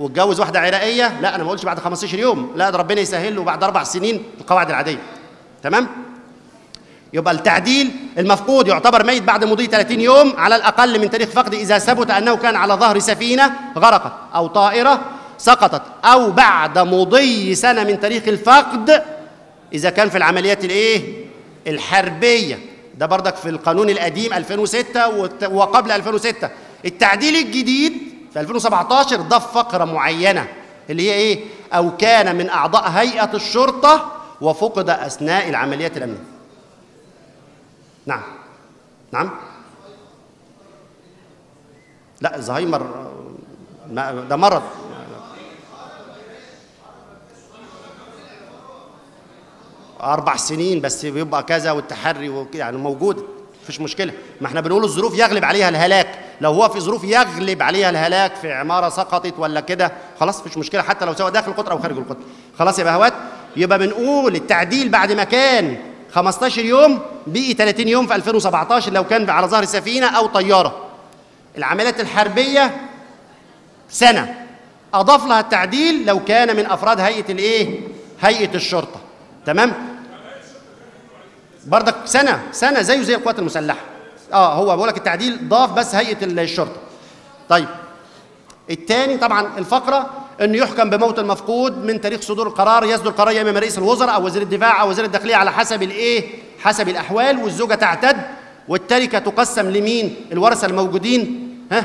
واتجوز واحدة عراقية؟ لا أنا ما اقولش بعد 15 يوم. لا ده ربنا يسهل له بعد أربع سنين القواعد العادية. تمام؟ يبقى التعديل المفقود يعتبر ميت بعد مضي 30 يوم على الأقل من تاريخ فقده إذا ثبت أنه كان على ظهر سفينة غرقت أو طائرة سقطت أو بعد مضي سنة من تاريخ الفقد إذا كان في العمليات الإيه؟ الحربية. ده بردك في القانون القديم 2006 وت- وقبل 2006 التعديل الجديد في 2017 ضاف فقرة معينة اللي هي إيه؟ أو كان من أعضاء هيئة الشرطة وفقد أثناء العمليات الأمنية. نعم. نعم. لا الزهايمر ده مرض. أربع سنين بس بيبقى كذا والتحري وكده يعني موجود مفيش مشكلة. ما إحنا بنقول الظروف يغلب عليها الهلاك. لو هو في ظروف يغلب عليها الهلاك في عمارة سقطت ولا كده خلاص مفيش مشكلة حتى لو سواء داخل القطر أو خارج القطر. خلاص يا بهوات يبقى بنقول التعديل بعد ما كان 15 يوم بقي 30 يوم في 2017 لو كان على ظهر سفينة أو طيارة. العمليات الحربية سنة. أضاف لها التعديل لو كان من أفراد هيئة الإيه؟ هيئة الشرطة. تمام؟ بردك سنة سنة زيه زي القوات المسلحة. آه هو بقول لك التعديل ضاف بس هيئة الشرطة. طيب الثاني طبعا الفقرة إنه يحكم بموت المفقود من تاريخ صدور القرار يصدر القرار يا اما من رئيس الوزراء أو وزير الدفاع أو وزير الداخلية على حسب الإيه؟ حسب الأحوال والزوجة تعتد والتركة تقسم لمين؟ الورثة الموجودين. ها؟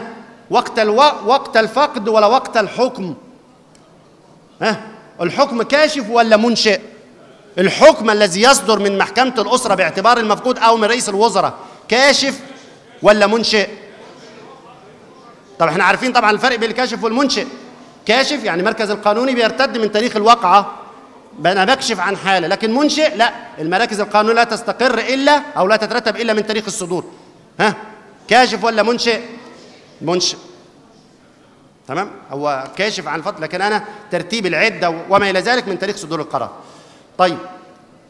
وقت ألو... وقت الفقد ولا وقت الحكم؟ ها؟ الحكم كاشف ولا منشئ؟ الحكم الذي يصدر من محكمة الأسرة باعتبار المفقود أو من رئيس الوزراء. كاشف ولا منشئ؟ طب إحنا عارفين طبعا الفرق بين الكاشف والمنشئ. كاشف يعني مركز القانوني بيرتد من تاريخ الواقعة. أنا بكشف عن حالة لكن منشئ لا. المراكز القانونية لا تستقر إلا أو لا تترتب إلا من تاريخ الصدور. ها؟ كاشف ولا منشئ؟ منشئ. تمام؟ هو كاشف عن الفضل لكن أنا ترتيب العدة وما إلى ذلك من تاريخ صدور القرار. طيب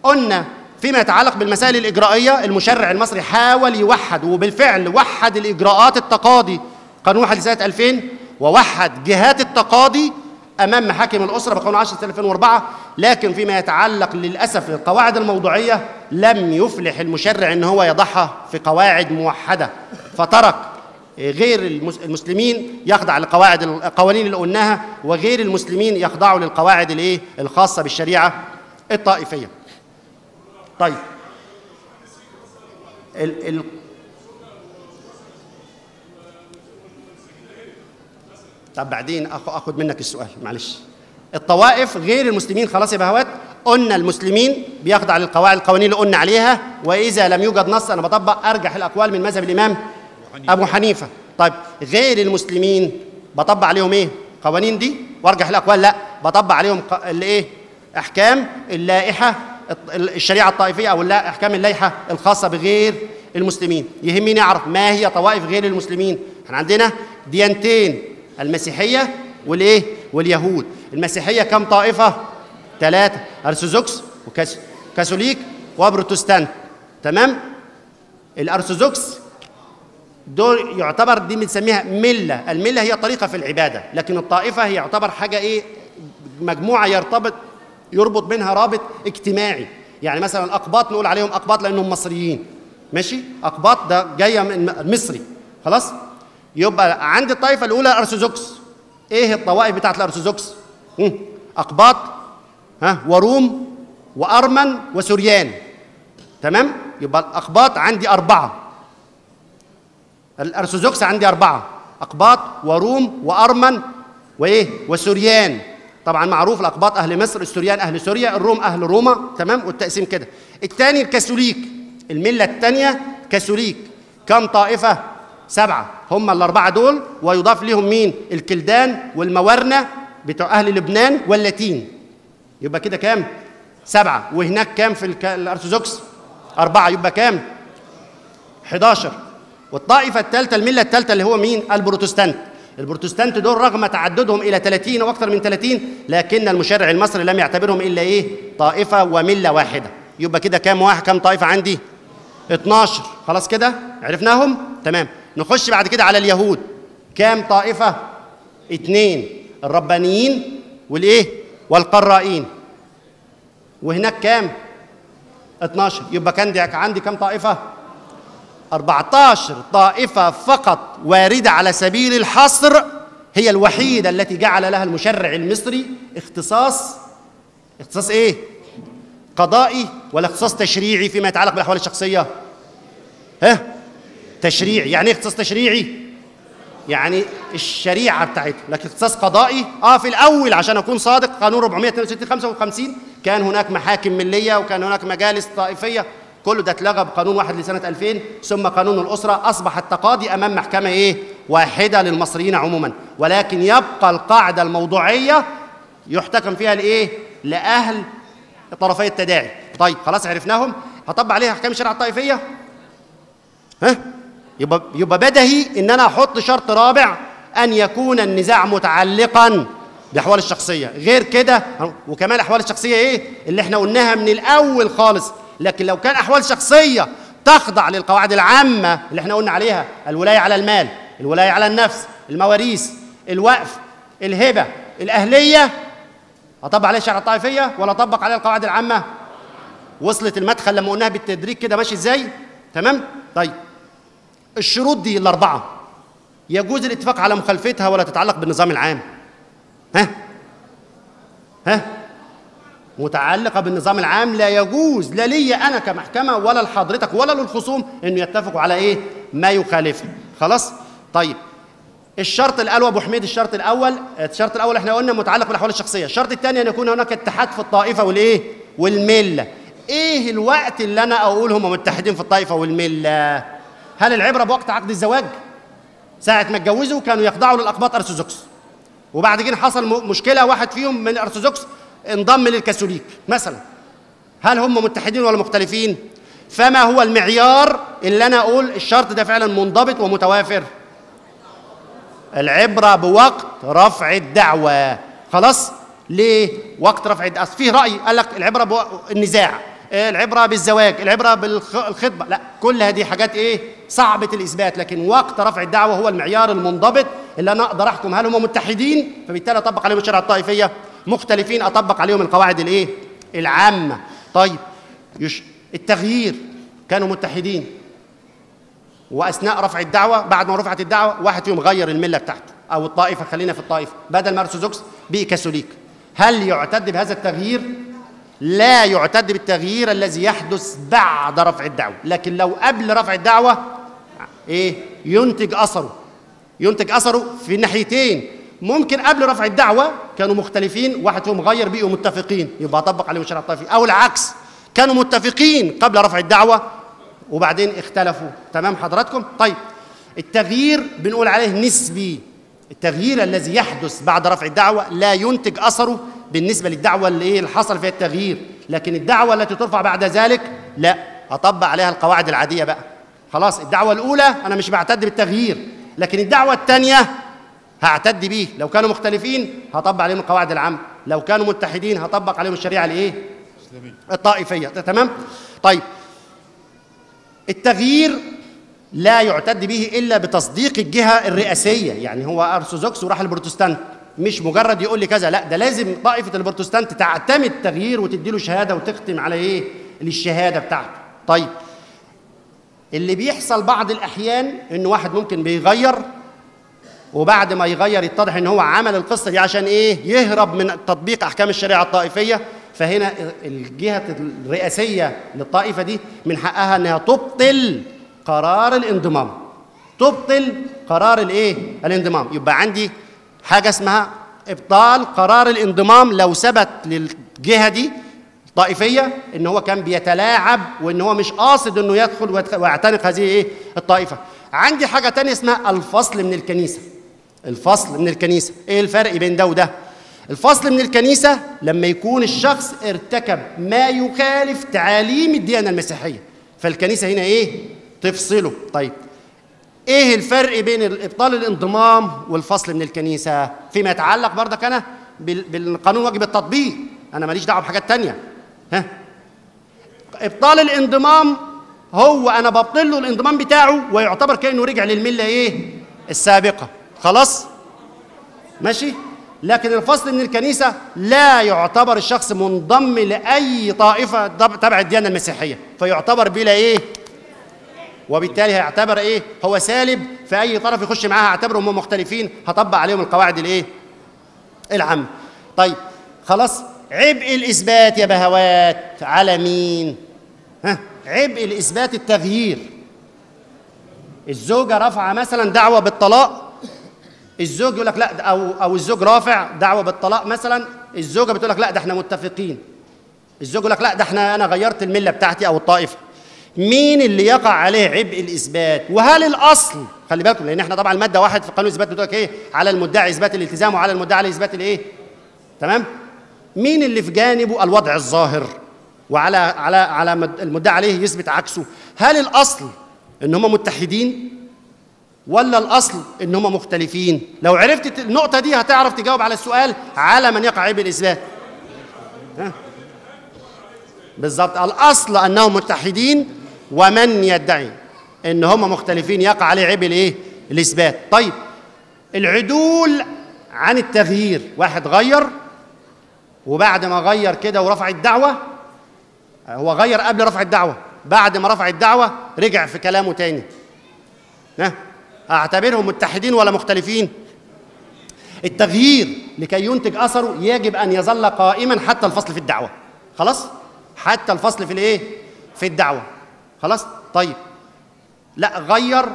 قلنا فيما يتعلق بالمسائل الإجرائية المشرع المصري حاول يوحد وبالفعل وحد الإجراءات التقاضي. قانون واحد لسنة 2000 ووحد جهات التقاضي أمام محاكم الأسرة بقانون 10 سنة 2004 لكن فيما يتعلق للأسف للقواعد الموضوعية لم يفلح المشرع أن هو يضعها في قواعد موحدة. فترك غير المس- المسلمين يخضع لقواعد القوانين اللي قلناها وغير المسلمين يخضعوا للقواعد الإيه؟ الخاصة بالشريعة الطائفية. طيب. ال ال طب بعدين آخد منك السؤال معلش. الطوائف غير المسلمين خلاص يا بهوات قلنا المسلمين بيخضع للقواعد القوانين اللي قلنا عليها وإذا لم يوجد نص أنا بطبق أرجح الأقوال من مذهب الإمام أبو حنيفة. طيب غير المسلمين بطبق عليهم إيه؟ قوانين دي؟ وأرجح الأقوال لا بطبق عليهم ق- اللي إيه أحكام اللائحة الشريعة الطائفية أو أحكام اللائحة الخاصة بغير المسلمين. يهمني أعرف ما هي طوائف غير المسلمين. إحنا عندنا ديانتين المسيحية والإيه؟ واليهود. المسيحية كم طائفة؟ ثلاثة أرثوذكس وكاثوليك وبروتستانت تمام؟ الأرثوذكس دول يعتبر دي بنسميها ملة. الملة هي طريقة في العبادة لكن الطائفة هي يعتبر حاجة إيه؟ مجموعة يرتبط يربط بينها رابط اجتماعي. يعني مثلا الاقباط نقول عليهم أقباط لأنهم مصريين. ماشي؟ أقباط ده جاية من مصري خلاص؟ يبقى عند الطائفة الأولى الارثوذكس إيه الطوائف بتاعت الأرثوذكس؟ أقباط ها وروم وأرمن وسوريان. تمام؟ يبقى الأقباط عندي أربعة. الأرثوذكس عندي أربعة. أقباط وروم وأرمن وإيه؟ وسوريان. طبعا معروف الاقباط أهل مصر السوريان أهل سوريا الروم أهل روما تمام؟ والتقسيم كده. الثاني الكاثوليك الملة الثانية كاثوليك. كم طائفة؟ سبعة. هم الأربعة دول ويضاف لهم مين؟ الكلدان والموارنه بتوع أهل لبنان واللاتين. يبقى كده كام؟ سبعة. وهناك كام في الأرثوذكس؟ أربعة. يبقى كام؟ 11 والطائفة الثالثة الملة الثالثة اللي هو مين؟ البروتستانت. البروتستانت دول رغم تعددهم إلى 30 أو أكثر من 30 لكن المشرع المصري لم يعتبرهم إلا إيه؟ طائفة وملة واحدة. يبقى كده كام واحد كام طائفة عندي؟ 12 خلاص كده؟ عرفناهم؟ تمام. نخش بعد كده على اليهود. كام طائفة؟ اثنين الربانيين والإيه؟ والقرائين. وهناك كام؟ 12 يبقى كان دي عندي كام طائفة؟ 14 طائفة فقط واردة على سبيل الحصر هي الوحيدة التي جعل لها المشرع المصري اختصاص اختصاص إيه؟ قضائي ولا اختصاص تشريعي فيما يتعلق بالأحوال الشخصية؟ ها؟ تشريعي يعني إيه اختصاص تشريعي؟ يعني الشريعة بتاعتهم لكن اختصاص قضائي آه في الأول عشان أكون صادق قانون 462 55 كان هناك محاكم ملية وكان هناك مجالس طائفية كله ده اتلغى بقانون واحد لسنة 2000 ثم قانون الأسرة. أصبح التقاضي أمام محكمة إيه؟ واحدة للمصريين عموما. ولكن يبقى القاعدة الموضوعية يحتكم فيها لإيه؟ لأهل طرفي التداعي. طيب خلاص عرفناهم. هطبق عليها أحكام الشريعة الطائفية؟ ها؟ يبقى يبقى بدهي إن أنا أحط شرط رابع أن يكون النزاع متعلقا بأحوال الشخصية. غير كده وكمان الاحوال الشخصية إيه؟ اللي إحنا قلناها من الأول خالص. لكن لو كان أحوال شخصية تخضع للقواعد العامة اللي إحنا قلنا عليها الولاية على المال الولاية على النفس المواريث الوقف الهبة الأهلية أطبق عليها الشريعة الطائفية ولا أطبق عليها القواعد العامة؟ وصلت المدخل لما قلناها بالتدريج كده ماشي إزاي؟ تمام؟ طيب. الشروط دي الأربعة. يجوز الاتفاق على مخالفتها ولا تتعلق بالنظام العام. ها؟ ها؟ متعلقة بالنظام العام لا يجوز لا لي أنا كمحكمة ولا لحضرتك ولا للخصوم إنه يتفقوا على إيه؟ ما يخالفه. خلاص؟ طيب. الشرط الأول أبو حميد الشرط الأول الشرط الأول إحنا قلنا متعلق بالأحوال الشخصية. الشرط الثاني أن يكون هناك اتحاد في الطائفة والإيه؟ والملة. إيه الوقت اللي أنا أقول هم متحدين في الطائفة والملة؟ هل العبرة بوقت عقد الزواج؟ ساعة ما اتجوزوا كانوا يخضعوا للأقباط أرثوذكس. وبعد كده حصل مشكلة واحد فيهم من الارثوذكس انضم للكاثوليك مثلا. هل هم متحدين ولا مختلفين؟ فما هو المعيار اللي أنا أقول الشرط ده فعلا منضبط ومتوافر؟ العبرة بوقت رفع الدعوة. خلاص؟ ليه؟ وقت رفع الدعوه فيه رأي قال لك العبرة بالنزاع العبرة بالزواج العبرة بالخطبه لا كل هذه حاجات إيه؟ صعبة الإثبات. لكن وقت رفع الدعوة هو المعيار المنضبط اللي أنا أقدر أحكم هل هم متحدين؟ فبالتالي أطبق عليهم الشريعة الطائفية. مختلفين أطبق عليهم القواعد الإيه؟ العامة. طيب يش... التغيير. كانوا متحدين. وأثناء رفع الدعوة بعد ما رفعت الدعوة واحد فيهم غير الملة بتاعته أو الطائفة خلينا في الطائفة. بدل ما ارثوذكس بقي كاثوليك. هل يعتد بهذا التغيير؟ لا يعتد بالتغيير الذي يحدث بعد رفع الدعوة. لكن لو قبل رفع الدعوة إيه؟ ينتج أثره. ينتج أثره في الناحيتين ممكن قبل رفع الدعوة كانوا مختلفين واحد فيهم غير بقوا متفقين. يبقى أطبق عليهم الشرع الطائفي. أو العكس كانوا متفقين قبل رفع الدعوة وبعدين اختلفوا. تمام حضراتكم؟ طيب التغيير بنقول عليه نسبي. التغيير الذي يحدث بعد رفع الدعوة لا ينتج أثره بالنسبة للدعوة اللي إيه اللي حصل فيها التغيير. لكن الدعوة التي ترفع بعد ذلك لا. أطبق عليها القواعد العادية بقى. خلاص الدعوة الأولى أنا مش بعتد بالتغيير لكن الدعوة الثانية هعتد بيه. لو كانوا مختلفين هطبق عليهم القواعد العامة. لو كانوا متحدين هطبق عليهم الشريعة الإيه؟ الطائفية. تمام؟ طيب. التغيير لا يعتد به إلا بتصديق الجهة الرئاسية. يعني هو أرثوذكس وراح البروتستانت مش مجرد يقول لي كذا لا ده لازم طائفة البروتستانت تعتمد التغيير وتدي له شهادة وتختم على إيه؟ للشهادة بتاعته. طيب. اللي بيحصل بعض الأحيان إن واحد ممكن بيغير وبعد ما يغير يتضح إن هو عمل القصة دي عشان إيه؟ يهرب من تطبيق أحكام الشريعة الطائفية. فهنا الجهة الرئاسية للطائفة دي من حقها إنها تبطل قرار الانضمام. تبطل قرار الإيه؟ الانضمام. يبقى عندي حاجة اسمها إبطال قرار الانضمام لو ثبت للجهة دي الطائفيه إن هو كان بيتلاعب وإن هو مش قاصد إنه يدخل ويعتنق هذه إيه؟ الطائفة. عندي حاجة تانية اسمها الفصل من الكنيسة. الفصل من الكنيسة. إيه الفرق بين ده وده؟ الفصل من الكنيسة لما يكون الشخص ارتكب ما يخالف تعاليم الديانة المسيحية. فالكنيسة هنا إيه؟ تفصله. طيب إيه الفرق بين إبطال الانضمام والفصل من الكنيسة؟ فيما يتعلق برضك أنا بالقانون واجب التطبيق. أنا ماليش دعوة بحاجات تانية. ها؟ إبطال الانضمام هو أنا ببطل له الانضمام بتاعه ويعتبر كأنه رجع للملة إيه؟ السابقة. خلاص؟ ماشي. لكن الفصل من الكنيسة لا يعتبر الشخص منضم لأي طائفة تبع الديانة المسيحية. فيعتبر بلا إيه؟ وبالتالي هيعتبر إيه؟ هو سالب. في اي طرف يخش معاه هعتبره هم مختلفين. هطبق عليهم القواعد الإيه؟ العامة. طيب خلاص. عبء الإثبات يا بهوات. على مين؟ ها؟ عبء الإثبات التغيير. الزوجة رافعة مثلا دعوة بالطلاق. الزوج يقول لك لا أو أو الزوج رافع دعوة بالطلاق مثلا الزوجة بتقول لك لا ده إحنا متفقين. الزوج يقول لك لا ده إحنا أنا غيرت الملة بتاعتي أو الطائفة. مين اللي يقع عليه عبء الإثبات؟ وهل الأصل خلي بالكم لأن إحنا طبعا المادة واحد في قانون الاثبات بتقول لك إيه؟ على المدعي إثبات الالتزام وعلى المدعي عليه إثبات الإيه؟ تمام؟ مين اللي في جانبه الوضع الظاهر؟ وعلى على على مد- المدعي عليه يثبت عكسه. هل الأصل إن هم متحدين؟ ولا الأصل إن هم مختلفين؟ لو عرفت النقطة دي هتعرف تجاوب على السؤال على من يقع عيب الإثبات؟ بالظبط. الأصل أنهم متحدين ومن يدعي إن هم مختلفين يقع عليه عيب الإيه؟ الإثبات. طيب العدول عن التغيير. واحد غير وبعد ما غير كده ورفع الدعوة هو غير قبل رفع الدعوة بعد ما رفع الدعوة رجع في كلامه تاني. ها؟ أعتبرهم متحدين ولا مختلفين؟ التغيير لكي ينتج أثره يجب أن يظل قائما حتى الفصل في الدعوة. خلاص؟ حتى الفصل في الإيه؟ في الدعوة. خلاص؟ طيب. لا غير.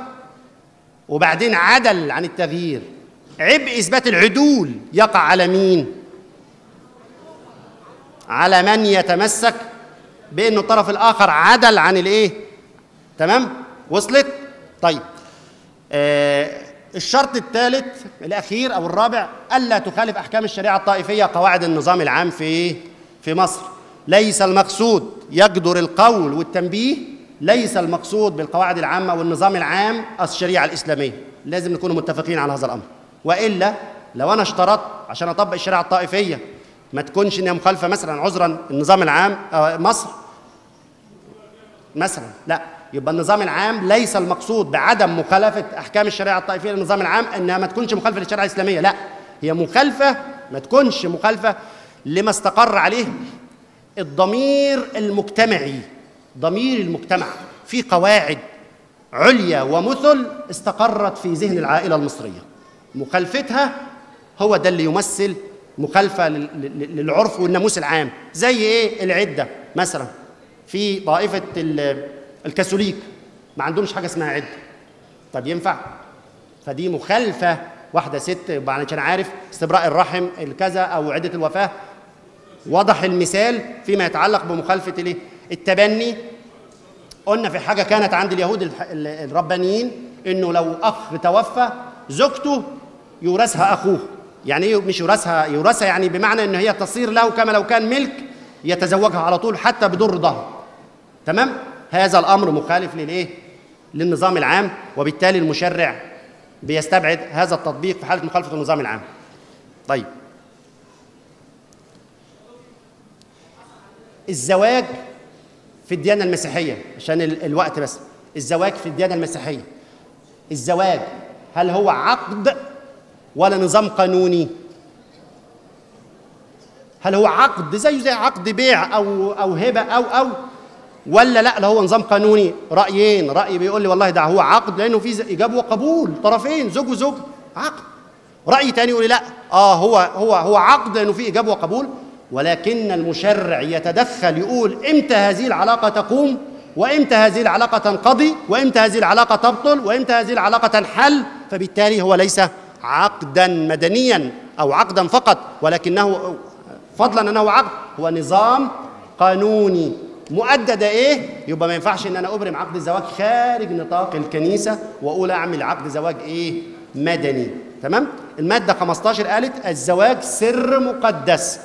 وبعدين عدل عن التغيير. عبء إثبات العدول يقع على مين؟ على من يتمسك بأن الطرف الآخر عدل عن الإيه؟ تمام؟ وصلت؟ طيب. الشرط الثالث الأخير أو الرابع ألا تخالف أحكام الشريعة الطائفية قواعد النظام العام في في مصر. ليس المقصود يجدر القول والتنبيه ليس المقصود بالقواعد العامة والنظام العام الشريعة الإسلامية. لازم نكون متفقين على هذا الأمر. وإلا لو أنا اشترطت عشان أطبق الشريعة الطائفية ما تكونش إنها مخالفة مثلا عذرا النظام العام آه، مصر. مثلا لا. يبقى النظام العام ليس المقصود بعدم مخالفة أحكام الشريعة الطائفية للنظام العام إنها ما تكونش مخالفة للشريعة الإسلامية لا. هي مخالفة ما تكونش مخالفة لما استقر عليه الضمير المجتمعي ضمير المجتمع في قواعد عليا ومثل استقرت في ذهن العائلة المصرية. مخالفتها هو ده اللي يمثل مخالفة لل- لل- للعرف والناموس العام. زي إيه؟ العدة. مثلا في طائفة الكاثوليك. ما عندهمش حاجة اسمها عدة. طب ينفع؟ فدي مخالفة. واحدة ست يبقى عشان عارف استبراء الرحم الكذا أو عدة الوفاة. وضح المثال فيما يتعلق بمخالفة الايه التبني قلنا في حاجة كانت عند اليهود الربانيين إنه لو أخ توفى زوجته يورثها أخوه. يعني إيه مش يورثها؟ يورثها يعني بمعنى إن هي تصير له كما لو كان ملك يتزوجها على طول حتى بدون رضاها تمام؟ هذا الأمر مخالف للإيه؟ للنظام العام وبالتالي المشرع بيستبعد هذا التطبيق في حالة مخالفة النظام العام. طيب. الزواج في الديانة المسيحية عشان ال- الوقت بس. الزواج في الديانة المسيحية. الزواج هل هو عقد ولا نظام قانوني؟ هل هو عقد زيه زي عقد بيع أو أو هبة أو أو ولا لا ده هو نظام قانوني. رايين رأي بيقول لي والله ده هو عقد لأنه في ايجاب وقبول طرفين زوج وزوج عقد. رأي تاني يقول لي لا آه هو هو هو عقد لأنه في ايجاب وقبول. ولكن المشرع يتدخل يقول إمتى هذه العلاقة تقوم؟ وإمتى هذه العلاقة تنقضي؟ وإمتى هذه العلاقة تبطل؟ وإمتى هذه العلاقة تنحل؟ فبالتالي هو ليس عقدا مدنيا أو عقدا فقط ولكنه فضلا أنه عقد. هو نظام قانوني. مؤدد إيه؟ يبقى ما ينفعش إن أنا أبرم عقد الزواج خارج نطاق الكنيسة وأقول أعمل عقد زواج إيه؟ مدني. تمام؟ المادة 15 قالت الزواج سر مقدس.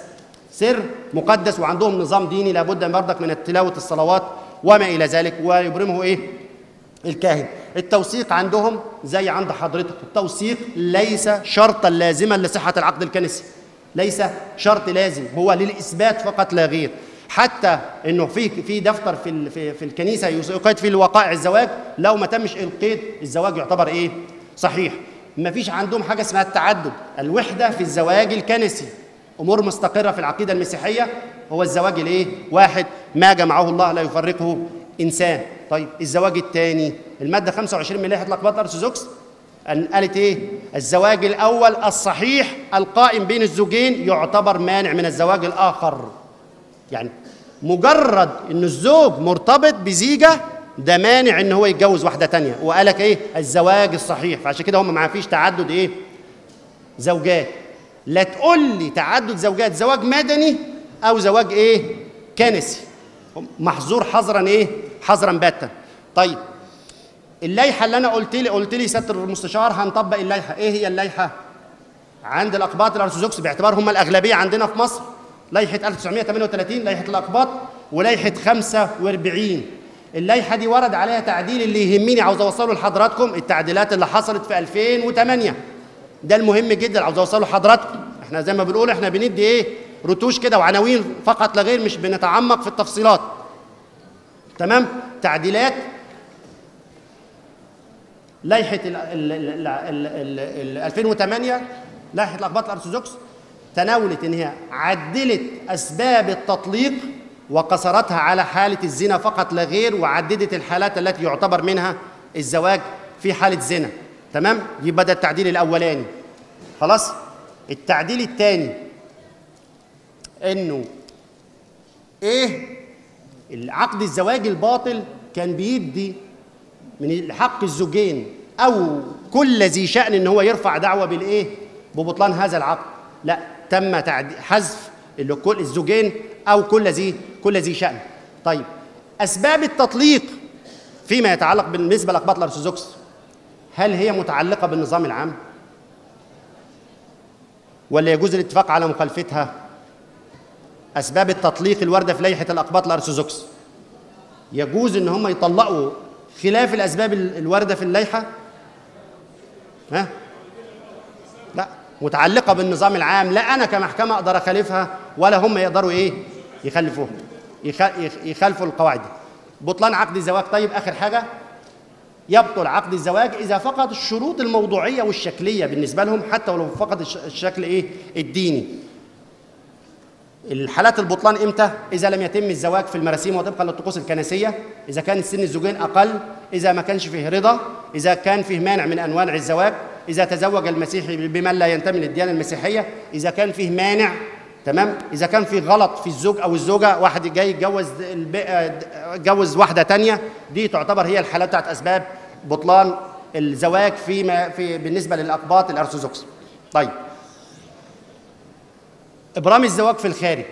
سر مقدس وعندهم نظام ديني لابد برضك من تلاوه الصلوات وما إلى ذلك ويبرمه إيه؟ الكاهن. التوثيق عندهم زي عند حضرتك. التوثيق ليس شرطا لازما لصحة العقد الكنسي. ليس شرط لازم هو للإثبات فقط لا غير. حتى إنه في في دفتر في في, الكنيسة يقيد فيه وقائع الزواج لو ما تمش القيد الزواج يعتبر إيه؟ صحيح. ما فيش عندهم حاجة اسمها التعدد. الوحدة في الزواج الكنسي. أمور مستقرة في العقيدة المسيحية. هو الزواج الإيه؟ واحد. ما جمعه الله لا يفرقه إنسان. طيب الزواج الثاني المادة 25 من لائحة الاقباط الأرثوذكس. قالت إيه؟ الزواج الأول الصحيح القائم بين الزوجين يعتبر مانع من الزواج الآخر. يعني مجرد إن الزوج مرتبط بزيجة ده مانع إن هو يتجوز واحدة تانية. وقالك إيه؟ الزواج الصحيح. فعشان كده هم ما فيش تعدد إيه؟ زوجات. لا تقول لي تعدد زوجات زواج مدني أو زواج إيه؟ كنسي. محظور حظرا إيه؟ حظرا باتا. طيب اللائحة اللي أنا قلت لي قلت لي سياده المستشار هنطبق اللائحة. إيه هي اللائحة؟ عند الأقباط الأرثوذكس باعتبار هم الأغلبية عندنا في مصر. لائحه 1938 لائحه الاقباط ولائحه 45 اللائحه دي ورد عليها تعديل اللي يهمني عاوز اوصله لحضراتكم التعديلات اللي حصلت في 2008 ده المهم جدا عاوز اوصله لحضراتكم إحنا زي ما بنقول إحنا بندي إيه رتوش كده وعناوين فقط لا غير مش بنتعمق في التفصيلات تمام تعديلات لائحه ال ال ال ال ال 2008 لائحه الاقباط الارثوذكس تناولت ان هي عدلت أسباب التطليق وقصرتها على حالة الزنا فقط لا غير وعددت الحالات التي يعتبر منها الزواج في حالة زنا. تمام؟ يبقى ده التعديل الأولاني. خلاص؟ التعديل الثاني إنه إيه؟ العقد الزواج الباطل كان بيدي من حق الزوجين أو كل ذي شأن إن هو يرفع دعوة بالإيه؟ ببطلان هذا العقد. لا تم حذف كل الزوجين أو كل ذي كل ذي شأن. طيب أسباب التطليق فيما يتعلق بالنسبة لاقباط الأرثوذكس هل هي متعلقة بالنظام العام؟ ولا يجوز الاتفاق على مخالفتها؟ أسباب التطليق الوارده في لائحة الاقباط الأرثوذكس. يجوز إن هم يطلقوا خلاف الأسباب ال- الوارده في اللائحة؟ ها؟ متعلقة بالنظام العام لا أنا كمحكمة أقدر أخالفها ولا هم يقدروا إيه؟ يخلفوها يخ- يخ- يخالفوا القواعد دي. بطلان عقد الزواج. طيب آخر حاجة يبطل عقد الزواج إذا فقد الشروط الموضوعية والشكلية بالنسبة لهم حتى ولو فقد الش- الشكل إيه؟ الديني. الحالات البطلان إمتى؟ إذا لم يتم الزواج في المراسيم وطبقا للطقوس الكنسية، إذا كان سن الزوجين أقل، إذا ما كانش فيه رضا، إذا كان فيه مانع من أنواع الزواج، إذا تزوج المسيحي بمن لا ينتمي للديانة المسيحية، إذا كان فيه مانع تمام؟ إذا كان فيه غلط في الزوج أو الزوجة، واحد جاي يتجوز اتجوز واحدة تانية، دي تعتبر هي الحالات بتاعت أسباب بطلان الزواج فيما في بالنسبة للأقباط الأرثوذكس. طيب إبرام الزواج في الخارج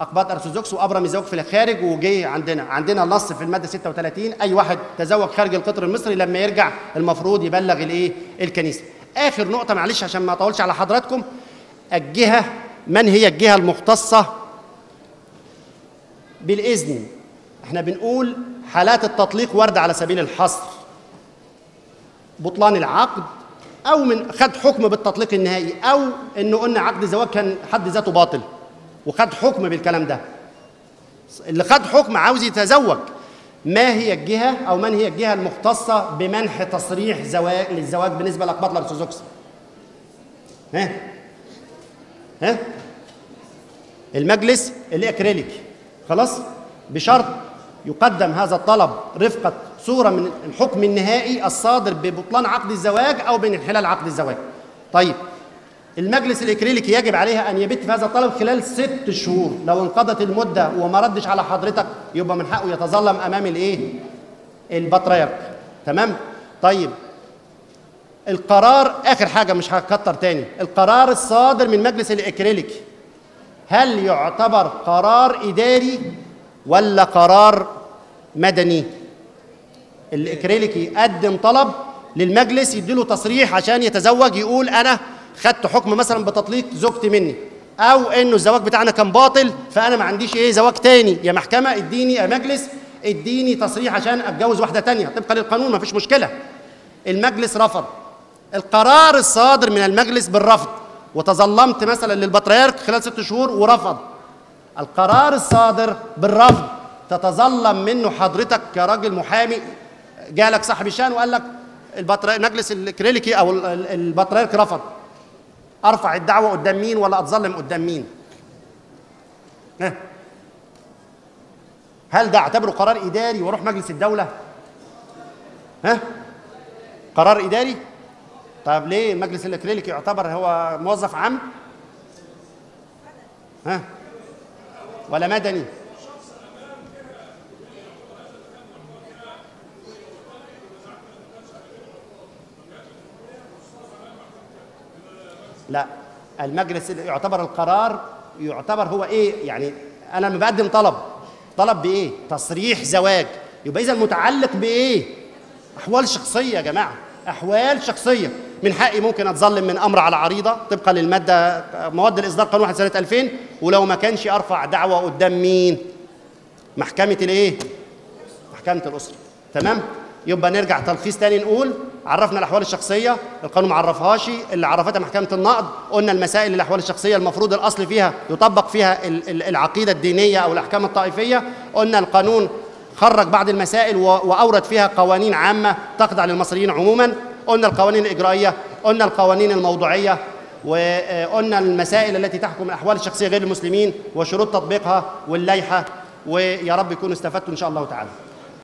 اقباط ارثوذكس وأبرم الزواج في الخارج وجي عندنا. عندنا نص في المادة 36 أي واحد تزوج خارج القطر المصري لما يرجع المفروض يبلغ الإيه؟ الكنيسة. آخر نقطة معلش عشان ما أطولش على حضراتكم. الجهة من هي الجهة المختصة؟ بالإذن إحنا بنقول حالات التطليق واردة على سبيل الحصر. بطلان العقد أو من خد حكم بالتطليق النهائي أو إنه قلنا عقد زواج كان حد ذاته باطل. وخد حكم بالكلام ده. اللي خد حكم عاوز يتزوج. ما هي الجهة أو من هي الجهة المختصة بمنح تصريح زواج للزواج بالنسبة لاقباط الارثوذكس ها؟ ها؟ المجلس الإكليريكي خلاص؟ بشرط يقدم هذا الطلب رفقة صورة من الحكم النهائي الصادر ببطلان عقد الزواج أو بانحلال عقد الزواج. طيب المجلس الإكليريكي يجب عليها أن يبت في هذا الطلب خلال ست شهور. لو انقضت المدة وما ردش على حضرتك يبقى من حقه يتظلم أمام الإيه؟ البطريرك. تمام؟ طيب. القرار آخر حاجة مش هكتر تاني. القرار الصادر من مجلس الإكريليكي. هل يعتبر قرار إداري ولا قرار مدني؟ الإكريليكي قدم طلب للمجلس يديله تصريح عشان يتزوج يقول أنا خدت حكم مثلا بتطليق زوجتي مني أو إنه الزواج بتاعنا كان باطل فأنا ما عنديش إيه زواج تاني. يا محكمة اديني يا مجلس اديني تصريح عشان أتجوز واحدة تانية. طبقا للقانون ما فيش مشكلة. المجلس رفض. القرار الصادر من المجلس بالرفض. وتظلمت مثلا للبطريرك خلال ست شهور ورفض. القرار الصادر بالرفض. تتظلم منه حضرتك كراجل محامي. جالك صاحب الشأن وقال لك البطريرك مجلس الكريليكي أو ال- ال- البطريرك رفض. أرفع الدعوة قدام مين ولا أتظلم قدام مين؟ هل ده أعتبره قرار إداري وأروح مجلس الدولة؟ ها؟ قرار إداري؟ طب ليه المجلس الاكريليكي يعتبر هو موظف عام؟ ها؟ ولا مدني؟ لا المجلس يعتبر القرار يعتبر هو إيه؟ يعني أنا لما بقدم طلب طلب بإيه؟ تصريح زواج. يبقى إذا متعلق بإيه؟ أحوال شخصية يا جماعة أحوال شخصية. من حقي ممكن أتظلم من أمر على عريضة طبقا للمادة مواد الإصدار قانون 1 سنة 2000 ولو ما كانش أرفع دعوة قدام مين؟ محكمة الإيه؟ محكمة الأسرة. تمام؟ يبقى نرجع تلخيص تاني نقول عرفنا الأحوال الشخصية القانون ما عرفهاش اللي عرفتها محكمة النقض قلنا المسائل الأحوال الشخصية المفروض الأصل فيها يطبق فيها ال- ال- العقيدة الدينية أو الأحكام الطائفية قلنا القانون خرج بعض المسائل وأورد فيها قوانين عامة تخضع للمصريين عموما قلنا القوانين الإجرائية قلنا القوانين الموضوعية وقلنا المسائل التي تحكم الأحوال الشخصية غير المسلمين وشروط تطبيقها واللائحة ويا رب يكونوا استفدتوا إن شاء الله تعالى.